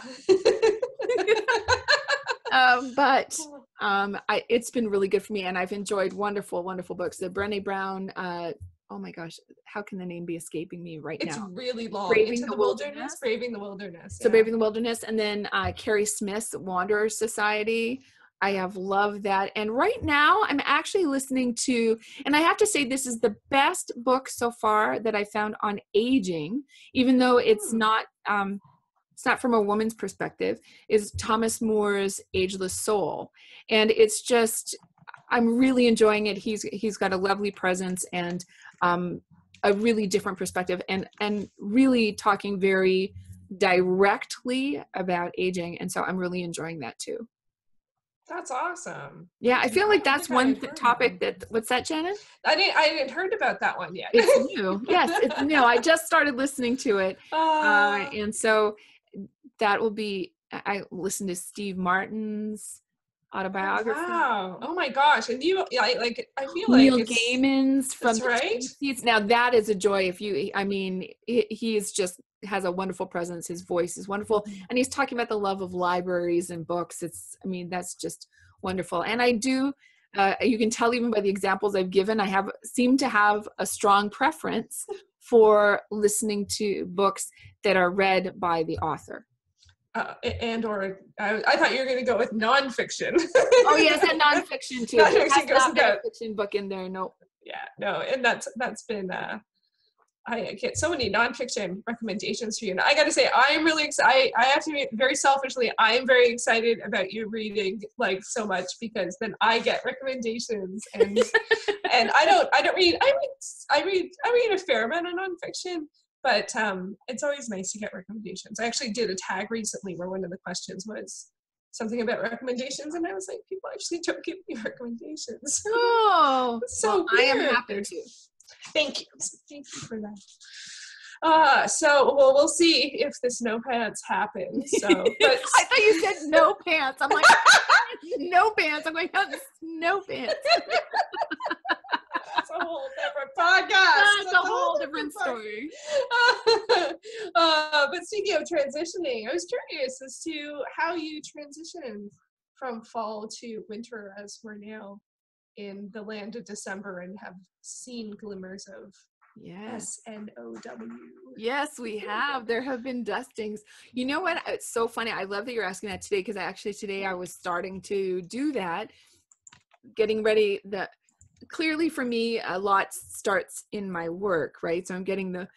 um, but um, I, it's been really good for me, and I've enjoyed wonderful, wonderful books. The Brené Brown. Uh, oh my gosh, how can the name be escaping me right it's now? It's really long. Braving Into the the, wilderness. Wilderness. Braving the wilderness. So yeah. Braving the Wilderness, and then uh, Keri Smith's Wanderers Society. I have loved that. And right now, I'm actually listening to, and I have to say, this is the best book so far that I found on aging, even though it's Hmm. not. Um, it's not from a woman's perspective. Is Thomas Moore's Ageless Soul, and it's just I'm really enjoying it. He's he's got a lovely presence and um, a really different perspective, and and really talking very directly about aging, and so I'm really enjoying that too. That's awesome. Yeah, I feel like that's one th- topic that. What's that, Shannon? I didn't. I hadn't heard about that one yet. It's new. yes, it's new. I just started listening to it, uh, Uh, and so that will be. I I listened to Steve Martin's autobiography. Wow. Oh my gosh. And you, I, like, I feel like Neil Gaiman's from that's the right. Seats. Now that is a joy. If you, I mean, he, he is just has a wonderful presence. His voice is wonderful, Mm-hmm. and he's talking about the love of libraries and books. It's, I mean, that's just wonderful. And I do. Uh, you can tell even by the examples I've given, I have seem to have a strong preference for listening to books that are read by the author. Uh, and or I, I thought you were going to go with nonfiction. Oh yes, and nonfiction too. Nonfiction goes not without- fiction book in there. No. yeah, no, and that's that's been. Uh, I get so many nonfiction recommendations for you, and I got to say, I'm really excited. I have to be very selfishly, I am very excited about you reading like so much because then I get recommendations, and and I don't, I don't read, I read, I read, I read a fair amount of nonfiction, but um, it's always nice to get recommendations. I actually did a tag recently where one of the questions was something about recommendations, and I was like, people actually don't give me recommendations. Oh, So well, I am happy to. Thank you. Thank you for that. Uh, so well, we'll see if the snow pants happen. So, but I thought you said no pants. I'm like, no pants. I'm going, no pants. That's a whole different podcast. That's a whole different podcast. story. uh, but speaking of transitioning, I was curious as to how you transitioned from fall to winter as we're now in the land of December and have seen glimmers of Yes. S N O W. Yes, we have. There have been dustings. You know what? It's so funny. I love that you're asking that today because actually today I was starting to do that, getting ready. The clearly for me, a lot starts in my work, right? So I'm getting the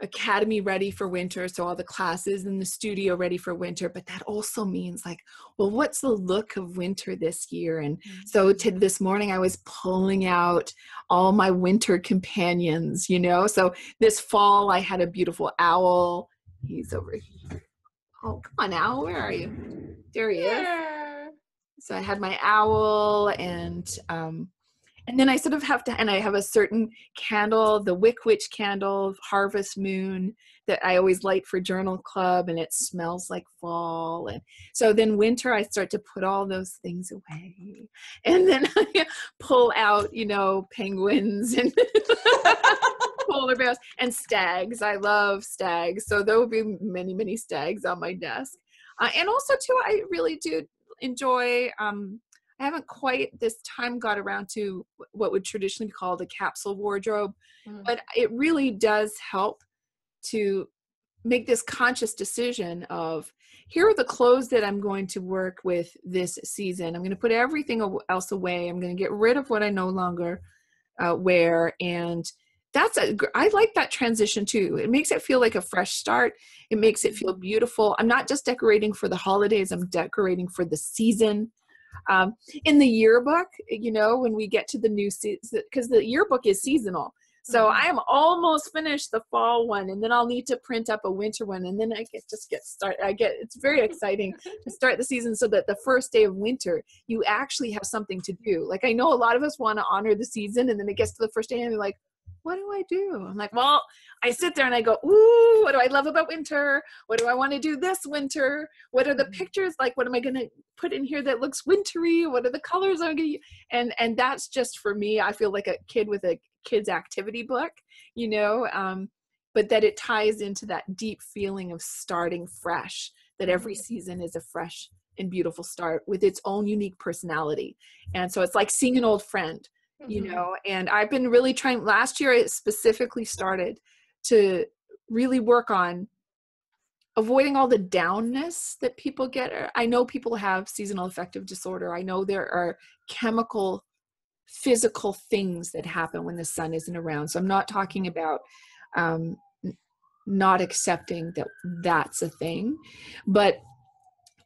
academy ready for winter so all the classes in the studio ready for winter but that also means like well what's the look of winter this year? And so to this morning i was pulling out all my winter companions you know? So this fall i had a beautiful owl. He's over here. Oh come on owl where are you? There he is. So i had my owl and um and then i sort of have to and i have a certain candle the wick witch candle harvest moon that i always light for journal club and it smells like fall. And so then winter i start to put all those things away. And then i pull out you know penguins and polar bears and stags. I love stags. So there will be many many stags on my desk. Uh, and also too i really do enjoy um I haven't quite this time got around to what would traditionally be called a capsule wardrobe, mm. but it really does help to make this conscious decision of here are the clothes that I'm going to work with this season. I'm going to put everything else away. I'm going to get rid of what I no longer uh, wear and that's a i like that transition too it makes it feel like a fresh start it makes it feel mm-hmm. beautiful i'm not just decorating for the holidays i'm decorating for the season um, in the yearbook you know when we get to the new season because the yearbook is seasonal so mm-hmm. I am almost finished the fall one, and then I'll need to print up a winter one, and then I get just get started. I get it's very exciting to start the season so that the first day of winter you actually have something to do. Like I know a lot of us want to honor the season, and then it gets to the first day and they're like, what do I do? I'm like, well, I sit there and I go, ooh, what do I love about winter? What do I want to do this winter? What are the mm-hmm. pictures like? What am I going to put in here that looks wintry? What are the colors I'm going to and and that's just for me. I feel like a kid with a kids activity book, you know, um, but that it ties into that deep feeling of starting fresh. That every mm-hmm. season is a fresh and beautiful start with its own unique personality. And so it's like seeing an old friend mm-hmm. you know and i've been really trying last year i specifically started to really work on avoiding all the downness that people get i know people have seasonal affective disorder i know there are chemical physical things that happen when the sun isn't around so i'm not talking about um, not accepting that that's a thing but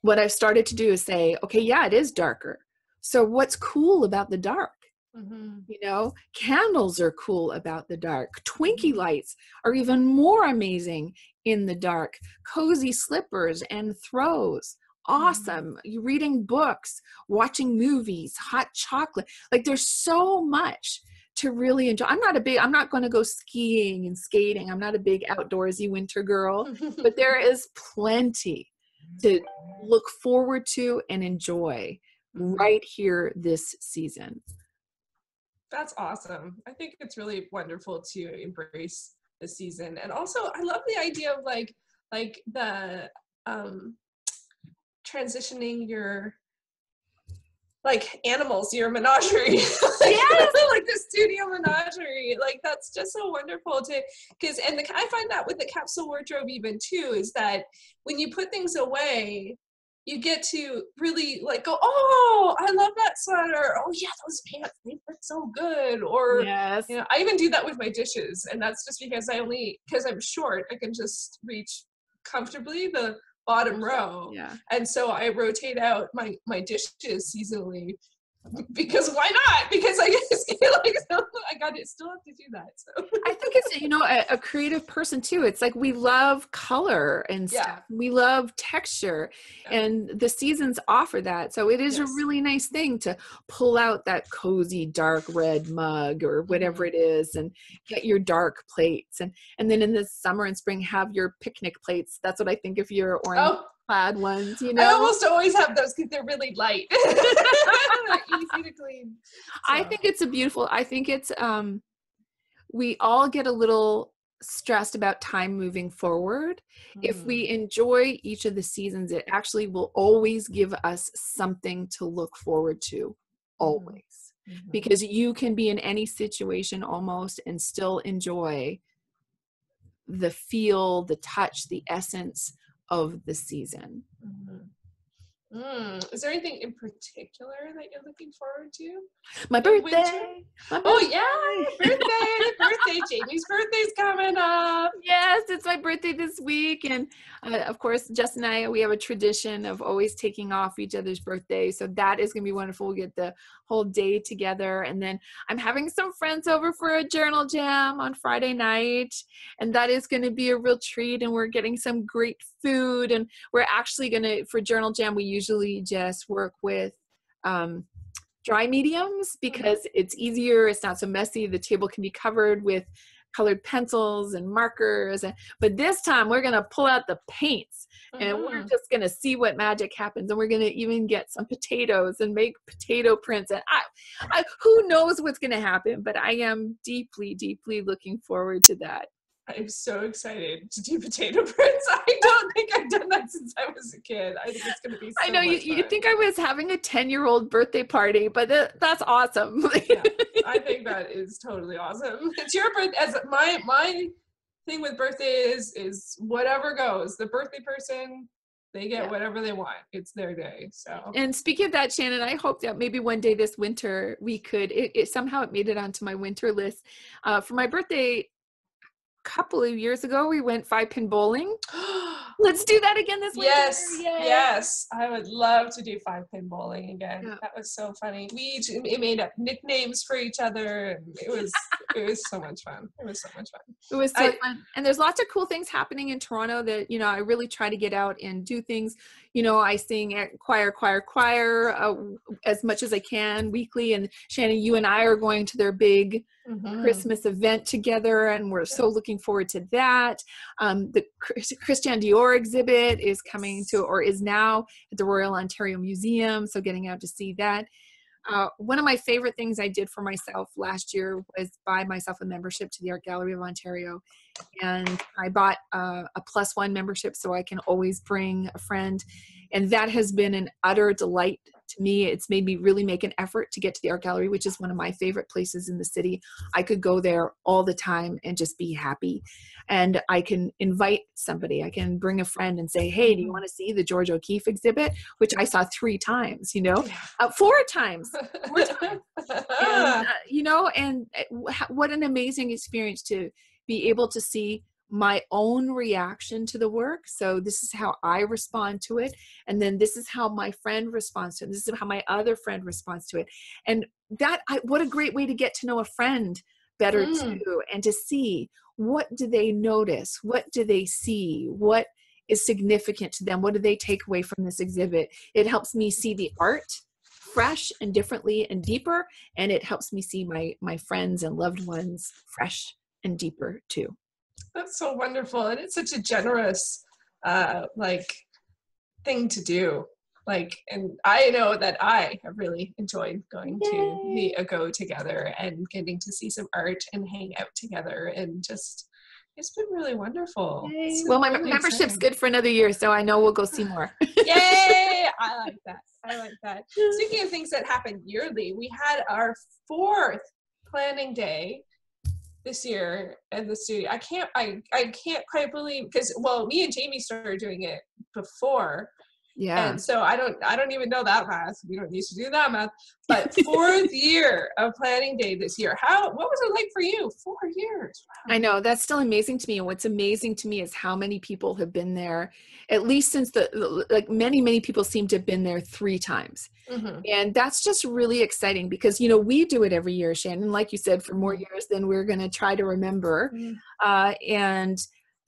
what i've started to do is say okay yeah it is darker so what's cool about the dark Mm-hmm. You know, candles are cool about the dark. Twinkie mm-hmm. lights are even more amazing in the dark. Cozy slippers and throws. Mm-hmm. Awesome. Mm-hmm. You reading books, watching movies, hot chocolate. Like there's so much to really enjoy. I'm not a big, I'm not going to go skiing and skating. I'm not a big outdoorsy winter girl, but there is plenty to look forward to and enjoy mm-hmm. right here this season. That's awesome. I think it's really wonderful to embrace the season. And also I love the idea of like like the um transitioning your like animals, your menagerie. yes! like the studio menagerie. Like that's just so wonderful to because and the, I find that with the capsule wardrobe even too is that when you put things away, you get to really like go, oh, I love that sweater. Oh yeah, those pants, they fit so good. Or yes. you know, I even do that with my dishes, and that's just because I only because I'm short, I can just reach comfortably the bottom row. Yeah. And so I rotate out my my dishes seasonally because why not? Because I just like I got it. Still have to do that. So I think it's you know a, a, creative person too. It's like we love color and stuff. Yeah. We love texture, yeah. and the seasons offer that. So it is yes. a really nice thing to pull out that cozy dark red mug or whatever mm-hmm. it is, and get your dark plates, and and then in the summer and spring have your picnic plates. That's what I think if you're orange. Oh plaid ones, you know. I almost always have those because they're really light. easy to clean. So. I think it's a beautiful, I think it's um we all get a little stressed about time moving forward. Mm. If we mm. enjoy each of the seasons, it actually will always give us something to look forward to, mm. always. Mm-hmm. Because you can be in any situation almost and still enjoy the feel, the touch, the essence of the season. Mm-hmm. Mm. Is there anything in particular that you're looking forward to? My birthday. My oh, birthday. Oh yeah, birthday, birthday. Jamie's birthday's coming up. Yes, it's my birthday this week, and uh, of course, Jess and I we have a tradition of always taking off each other's birthday, so that is gonna be wonderful. We'll get the whole day together, and then I'm having some friends over for a journal jam on Friday night, and that is gonna be a real treat. And we're getting some great food, and we're actually gonna for journal jam we usually just work with um, dry mediums because it's easier. It's not so messy. The table can be covered with colored pencils and markers and, but this time we're going to pull out the paints and mm-hmm. we're just going to see what magic happens and we're going to even get some potatoes and make potato prints and I, I who knows what's going to happen but i am deeply deeply looking forward to that I'm so excited to do potato prints. I don't think I've done that since I was a kid. I think it's going to be. So I know you. You think I was having a ten year old birthday party, but that, that's awesome. yeah, I think that is totally awesome. It's your birthday. As my my thing with birthdays is whatever goes. The birthday person they get yeah. whatever they want it's their day so and speaking of that shannon i hope that maybe one day this winter we could it, it somehow it made it onto my winter list uh, for my birthday couple of years ago we went five pin bowling let's do that again this winter. Yes Yay. yes. I would love to do five pin bowling again. Yeah. that was so funny. We each made up nicknames for each other and it was it was so much fun. It was so much fun. It was so I, fun. And there's lots of cool things happening in toronto that you know i really try to get out and do things. You know i sing at choir choir choir uh, as much as i can weekly. And shannon you and i are going to their big mm-hmm. Christmas event together, and we're so looking forward to that. Um, the Christian Dior exhibit is coming to, or is now at the Royal Ontario Museum, so getting out to see that. Uh, one of my favorite things I did for myself last year was buy myself a membership to the Art Gallery of Ontario. And I bought uh, a plus one membership so I can always bring a friend. And that has been an utter delight to me. It's made me really make an effort to get to the art gallery which is one of my favorite places in the city. I could go there all the time and just be happy. And i can invite somebody. I can bring a friend and say hey do you want to see the georgia o'keeffe exhibit? Which i saw three times you know? Uh, four times, four times. and, uh, you know and uh, what an amazing experience to be able to see my own reaction to the work. So this is how I respond to it. And then this is how my friend responds to it. This is how my other friend responds to it. And that, I, what a great way to get to know a friend better mm. too and to see what do they notice? What do they see? What is significant to them? What do they take away from this exhibit? It helps me see the art fresh and differently and deeper and it helps me see my my friends and loved ones fresh and deeper too that's so wonderful and it's such a generous uh like thing to do like and i know that i have really enjoyed going Yay. to the AGO together and getting to see some art and hang out together and just it's been really wonderful. Well my really membership's exciting. good for another year so i know we'll go see more. Yay! I like that. I like that. Speaking of things that happen yearly we had our fourth planning day this year in the studio. I can't I I can't quite believe because well me and Jamie started doing it before. Yeah. And so I don't I don't even know that math. We don't need to do that math. But fourth year of planning day this year. How what was it like for you? Four years. Wow. I know that's still amazing to me. And what's amazing to me is how many people have been there, at least since the like many, many people seem to have been there three times. Mm-hmm. And that's just really exciting because you know we do it every year, Shannon, like you said, for more mm-hmm. years than we're gonna try to remember. Mm-hmm. Uh, and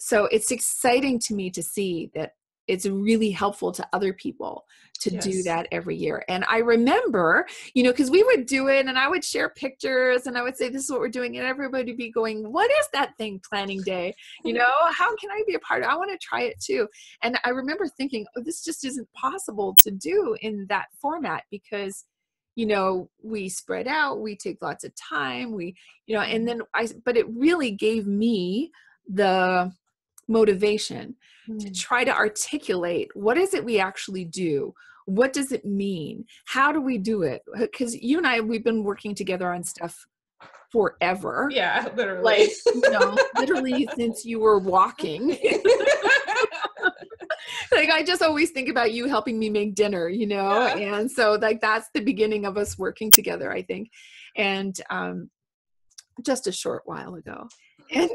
so it's exciting to me to see that it's really helpful to other people to yes. do that every year. And I remember, you know, because we would do it and I would share pictures and I would say, this is what we're doing. And everybody would be going, what is that thing, planning day? You know, how can I be a part of it? I want to try it too. And I remember thinking, oh, this just isn't possible to do in that format because you know we spread out we take lots of time we you know and mm-hmm. then i but it really gave me the motivation mm. to hmm. try to articulate what is it we actually do? What does it mean? How do we do it? Because you and i we've been working together on stuff forever. Yeah literally. Like you know literally since you were walking. Like i just always think about you helping me make dinner you know? Yeah. and so like that's the beginning of us working together i think. And um just a short while ago. And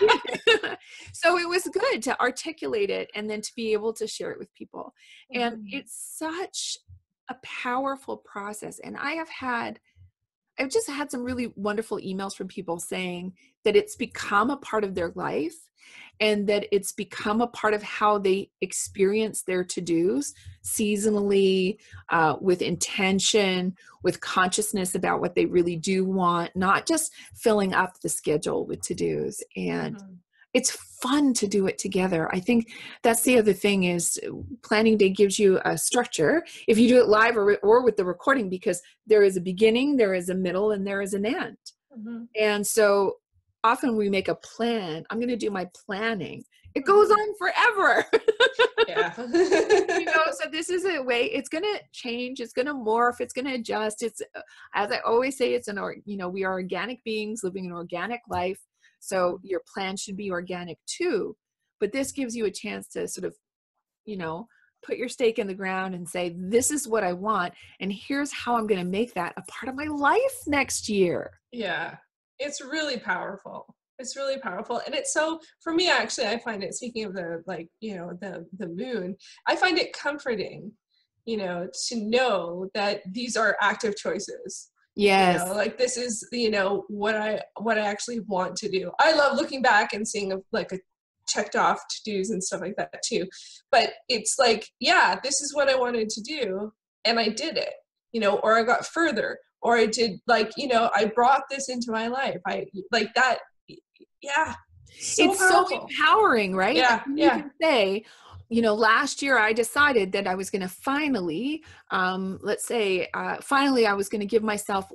so it was good to articulate it and then to be able to share it with people. And mm-hmm. it's such a powerful process. And I have had, I've just had some really wonderful emails from people saying that it's become a part of their life and that it's become a part of how they experience their to dos seasonally, uh, with intention, with consciousness about what they really do want, not just filling up the schedule with to dos. And mm-hmm. it's fun to do it together. I think that's the other thing is planning day gives you a structure if you do it live or, or with the recording because there is a beginning, there is a middle, and there is an end. Mm-hmm. And so often we make a plan. I'm going to do my planning. It goes Mm-hmm. on forever. yeah. you know, so this is a way it's going to change, it's going to morph, it's going to adjust. It's uh, as I always say it's an or, you know, we are organic beings living an organic life. So your plan should be organic too. But this gives you a chance to sort of, you know, put your stake in the ground and say this is what I want and here's how I'm going to make that a part of my life next year. Yeah, it's really powerful. It's really powerful, and it's so for me. Actually, I find it. Speaking of the like, you know, the the moon, I find it comforting, you know, to know that these are active choices. Yes. You know, like this is, you know, what I what I actually want to do. I love looking back and seeing like a checked off to dos and stuff like that too. But it's like, yeah, this is what I wanted to do, and I did it. You know, or I got further, or I did like, you know, I brought this into my life. I like that. Yeah, so it's so empowering, right? Yeah, Like, yeah. You can say, you know, last year I decided that I was going to finally, um, let's say, uh, finally, I was going to give myself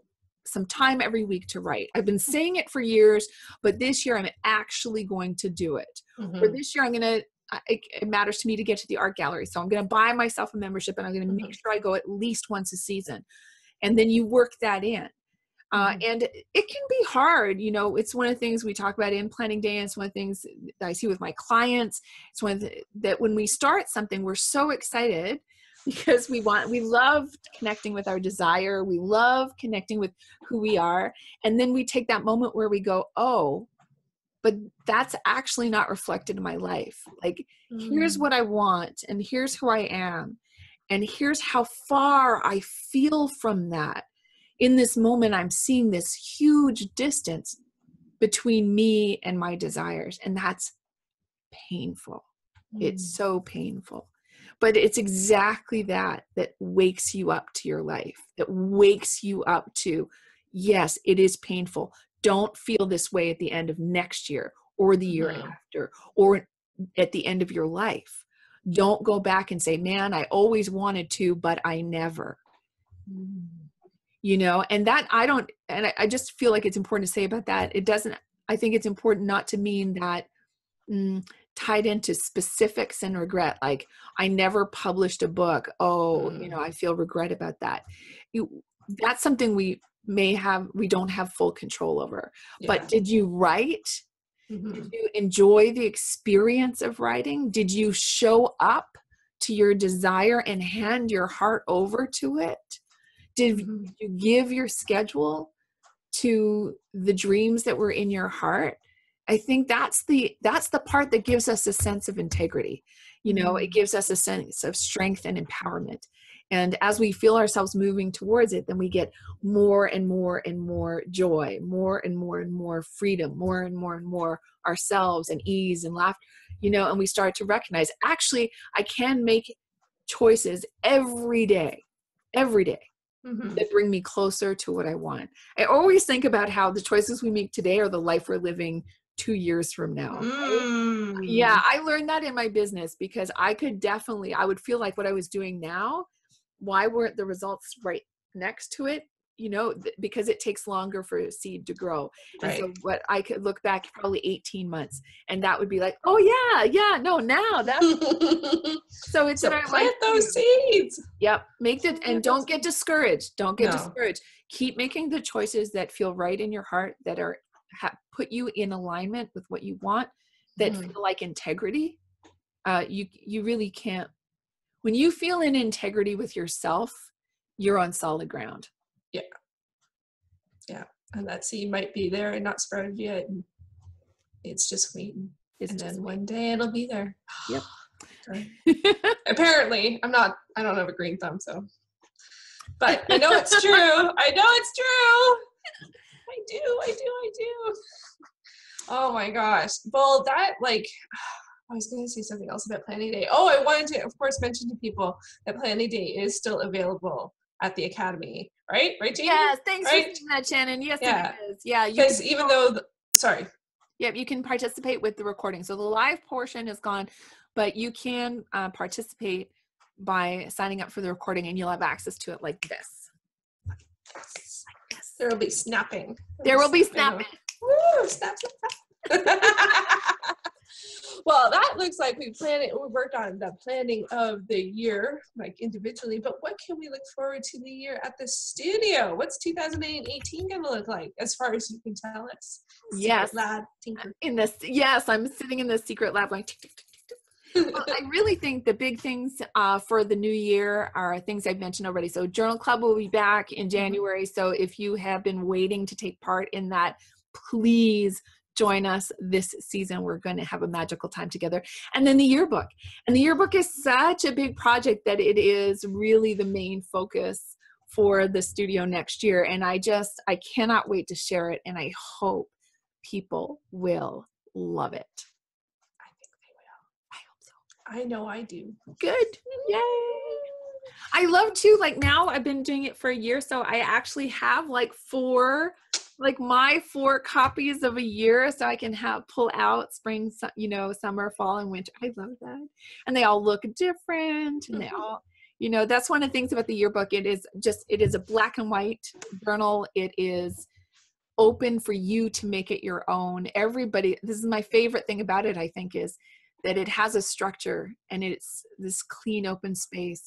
some time every week to write. I've been saying it for years, but this year I'm actually going to do it. Or Mhm. this year I'm going to. It, it matters to me to get to the art gallery, so I'm going to buy myself a membership, and I'm going to make Mhm. sure I go at least once a season, and then you work that in. Uh, Mhm. and it can be hard you know it's one of the things we talk about in planning day and it's one of the things that i see with my clients it's one the, that when we start something we're so excited because we want we love connecting with our desire we love connecting with who we are and then we take that moment where we go oh but that's actually not reflected in my life like here's Mm. what I want, and here's who I am, and here's how far I feel from that. In this moment, I'm seeing this huge distance between me and my desires, and that's painful. It's Mm. so painful. But it's exactly that that wakes you up to your life, that wakes you up to, yes, it is painful. Don't feel this way at the end of next year or the year Mhm. after or at the end of your life. Don't go back and say, man, I always wanted to, but I never. Mm. You know, and that I don't, and I, I just feel like it's important to say about that. It doesn't, I think it's important not to mean that mm, tied into specifics and regret like i never published a book oh you know Mm. i feel regret about that you, that's something we may have we don't have full control over Yeah. but did you write Mhm. did you enjoy the experience of writing did you show up to your desire and hand your heart over to it did Mhm. you give your schedule to the dreams that were in your heart i think that's the that's the part that gives us a sense of integrity you know it Mm. gives us a sense of strength and empowerment and as we feel ourselves moving towards it then we get more and more and more joy more and more and more freedom more and more and more ourselves and ease and laughter you know and we start to recognize actually i can make choices every day every day Mhm. that bring me closer to what I want. I always think about how the choices we make today are the life we're living two years from now. Mm. Yeah, I learned that in my business because I could definitely, I would feel like what I was doing now, why weren't the results right next to it? You know, th- because it takes longer for a seed to grow. And Right. so, what I could look back probably 18 months, and that would be like, oh, yeah, yeah, no, now that's so it's so plant life. those seeds. Yep. Make the and don't get discouraged. Don't get No. discouraged. Keep making the choices that feel right in your heart that are ha, put you in alignment with what you want that Mhm. feel like integrity. Uh, you you really can't. When you feel in integrity with yourself, you're on solid ground. Yeah. Yeah. And that seed might be there and not sprouted yet. And it's just waiting. It's and just then one day it'll be there. Yep. Apparently, I'm not. I don't have a green thumb, so. But I know it's true. I know it's true. I do. I do. I do. Oh my gosh. Well, that like. I was going to say something else about Planning Day. Oh, I wanted to, of course, mention to people that Planning Day is still available at the Academy, right? Right, Jamie? yes. Thanks Right? for saying that, Shannon. Yes, Yeah. it is. Yeah. You Because can, even though, the, sorry, Yep, you can participate with the recording. So the live portion is gone, but you can uh, participate by signing up for the recording, and you'll have access to it like this. there will be snapping. There will be snapping. snapping. Woo! Snap, snap, snap. well, that looks like we planned it. We worked on the planning of the year, like individually. But what can we look forward to the year at the studio? What's 2018 going to look like, as far as you can tell us? Yes. Lab. In this, yes, I'm sitting in the secret lab like, well, I really think the big things uh, for the new year are things I've mentioned already. So, Journal Club will be back in January. So, if you have been waiting to take part in that, please join us this season. We're going to have a magical time together. And then the yearbook. And the yearbook is such a big project that it is really the main focus for the studio next year. And I just, I cannot wait to share it. And I hope people will love it. I think they will. I hope so. I know I do. Good. Yay. I love to like now I've been doing it for a year so I actually have like four like my four copies of a year so I can have pull out spring su- you know summer fall and winter. I love that. And they all look different and they Mhm. all you know that's one of the things about the yearbook. It is just it is a black and white journal. It is open for you to make it your own. Everybody this is my favorite thing about it I think is that it has a structure and it's this clean open space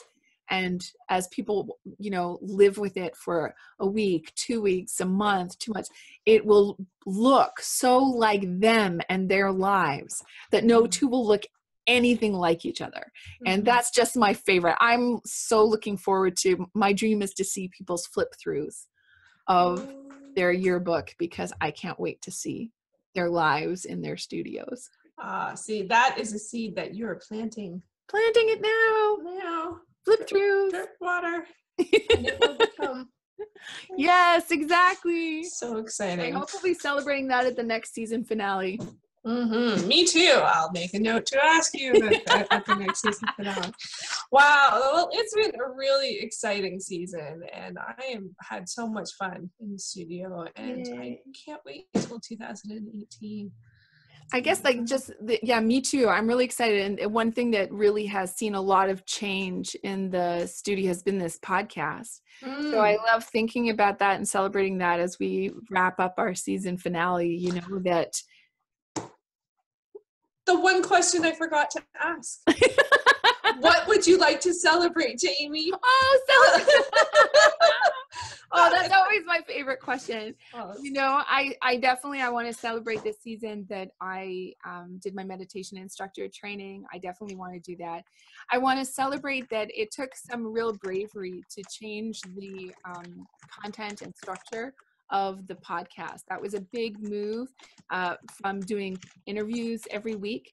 and as people you know live with it for a week two weeks a month two months it will look so like them and their lives that no Mhm. two will look anything like each other and Mhm. that's just my favorite i'm so looking forward to my dream is to see people's flip throughs of their yearbook because i can't wait to see their lives in their studios Ah, see, that is a seed that you're planting planting it now now. Flip throughs Drip water, and it will become yes exactly so exciting. I exciting. hope we'll be celebrating that at the next season finale. hmm Me too. I'll make a note to ask you at, at the next season finale. Wow, well, it's been a really exciting season, and I am had so much fun in the studio, and I can't wait until 2018. I guess, like, just the, yeah, me too. I'm really excited. And one thing that really has seen a lot of change in the studio has been this podcast. So I mm. love thinking about that and celebrating that as we wrap up our season finale. You know, that the one question I forgot to ask: What would you like to celebrate, Jamie? oh, celebrate. oh, that's always my favorite question. Oh, you know i i definitely i want to celebrate this season that i um, did my meditation instructor training i definitely want to do that i want to celebrate that it took some real bravery to change the um, content and structure of the podcast that was a big move uh, from doing interviews every week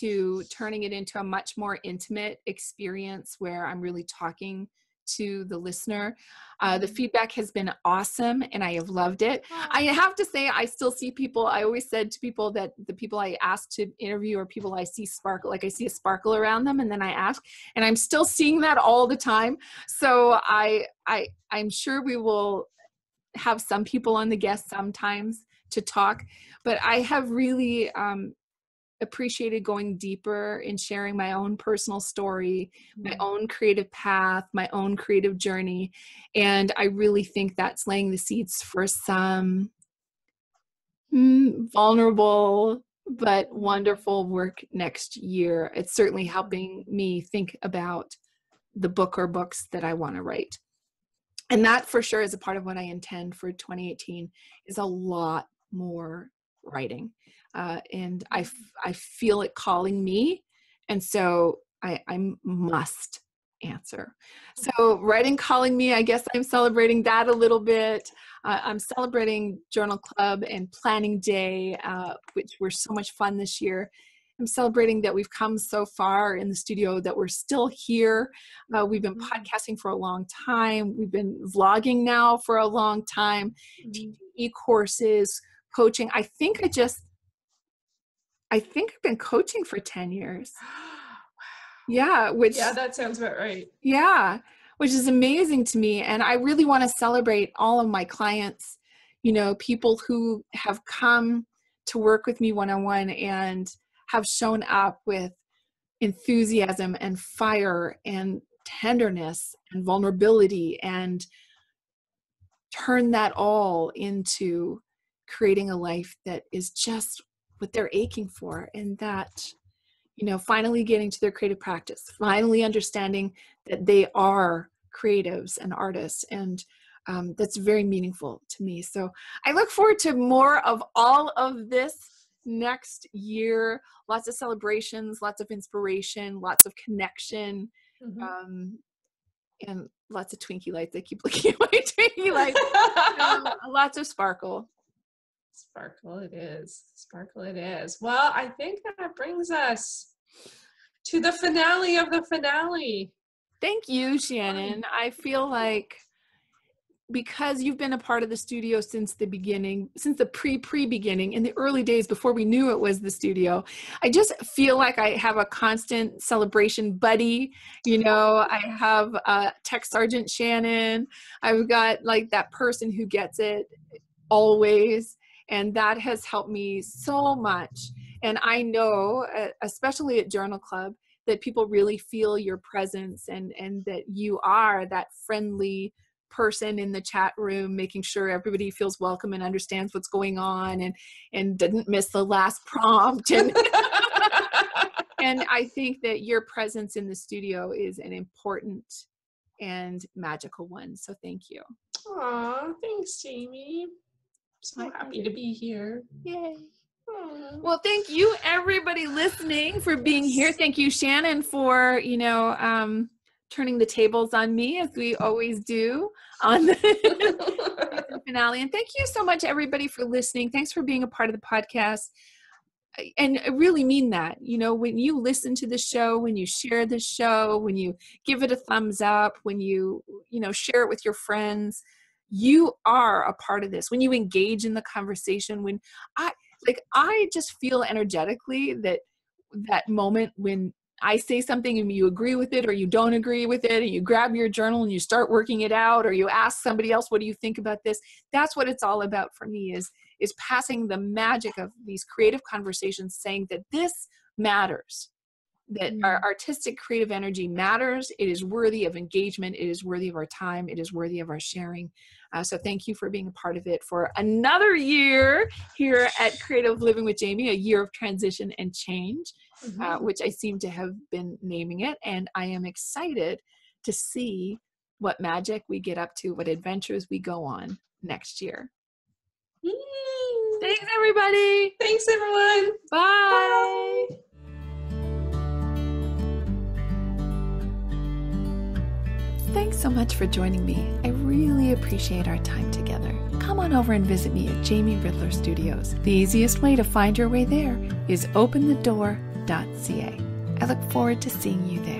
to turning it into a much more intimate experience where i'm really talking to the listener uh, the feedback has been awesome and I have loved it. I have to say, I still see people. I always said to people that the people I asked to interview are people I see sparkle, like I see a sparkle around them, and then I ask, and I'm still seeing that all the time. So I, I, I'm sure we will have some people on the guest sometimes to talk, but I have really um, appreciated going deeper and sharing my own personal story my own creative path, my own creative journey. And I really think that's laying the seeds for some mm, vulnerable but wonderful work next year. It's certainly helping me think about the book or books that I want to write. And that for sure is a part of what I intend for 2018 is a lot more writing. Uh, and I, f- I feel it calling me. And so I, I must answer. So, writing calling me, I guess I'm celebrating that a little bit. Uh, I'm celebrating Journal Club and Planning Day, uh, which were so much fun this year. I'm celebrating that we've come so far in the studio that we're still here. Uh, we've been Mhm. podcasting for a long time. We've been vlogging now for a long time, teaching e courses, coaching. I think I just, I think I've been coaching for 10 years. Yeah, which yeah, that sounds about right. yeah, which is amazing to me. And I really want to celebrate all of my clients, you know, people who have come to work with me one on one and have shown up with enthusiasm and fire and tenderness and vulnerability and turn that all into creating a life that is just what they're aching for and that you know finally getting to their creative practice finally understanding that they are creatives and artists and um, that's very meaningful to me. So i look forward to more of all of this next year. Lots of celebrations lots of inspiration lots of connection mm-hmm. um, and lots of twinkie lights. I keep looking at my twinkie lights. Um, lots of sparkle Sparkle it is. Sparkle it is. Well, I think that brings us to the finale of the finale. Thank you, Shannon. I feel like because you've been a part of the studio since the beginning, since the pre pre beginning, in the early days before we knew it was the studio, I just feel like I have a constant celebration buddy. You know, I have uh, Tech Sergeant Shannon. I've got like that person who gets it always and that has helped me so much. And i know uh, especially at journal club that people really feel your presence and and that you are that friendly person in the chat room making sure everybody feels welcome and understands what's going on and and didn't miss the last prompt. And and i think that your presence in the studio is an important and magical one. So thank you. Aw, thanks jamie so happy to be here. Yay. Well, thank you everybody listening for being here. Thank you, Shannon, for you know um, turning the tables on me as we always do on the finale. And thank you so much, everybody, for listening. Thanks for being a part of the podcast. And I really mean that. You know, when you listen to the show, when you share the show, when you give it a thumbs up, when you you know share it with your friends you are a part of this when you engage in the conversation when i like i just feel energetically that that moment when I say something and you agree with it or you don't agree with it, and you grab your journal and you start working it out, or you ask somebody else, "What do you think about this?" That's what it's all about for me is is passing the magic of these creative conversations, saying that this matters, that mm-hmm. our artistic creative energy matters. It is worthy of engagement. It is worthy of our time. It is worthy of our sharing. Uh, so thank you for being a part of it for another year here at Creative Living with Jamie, a year of transition and change, mm-hmm. uh, which I seem to have been naming it. And I am excited to see what magic we get up to, what adventures we go on next year. Thanks, everybody. Thanks, everyone. Bye. Bye. Thanks so much for joining me. I really appreciate our time together. Come on over and visit me at Jamie Ridler Studios. The easiest way to find your way there is openthedoor.ca. I look forward to seeing you there.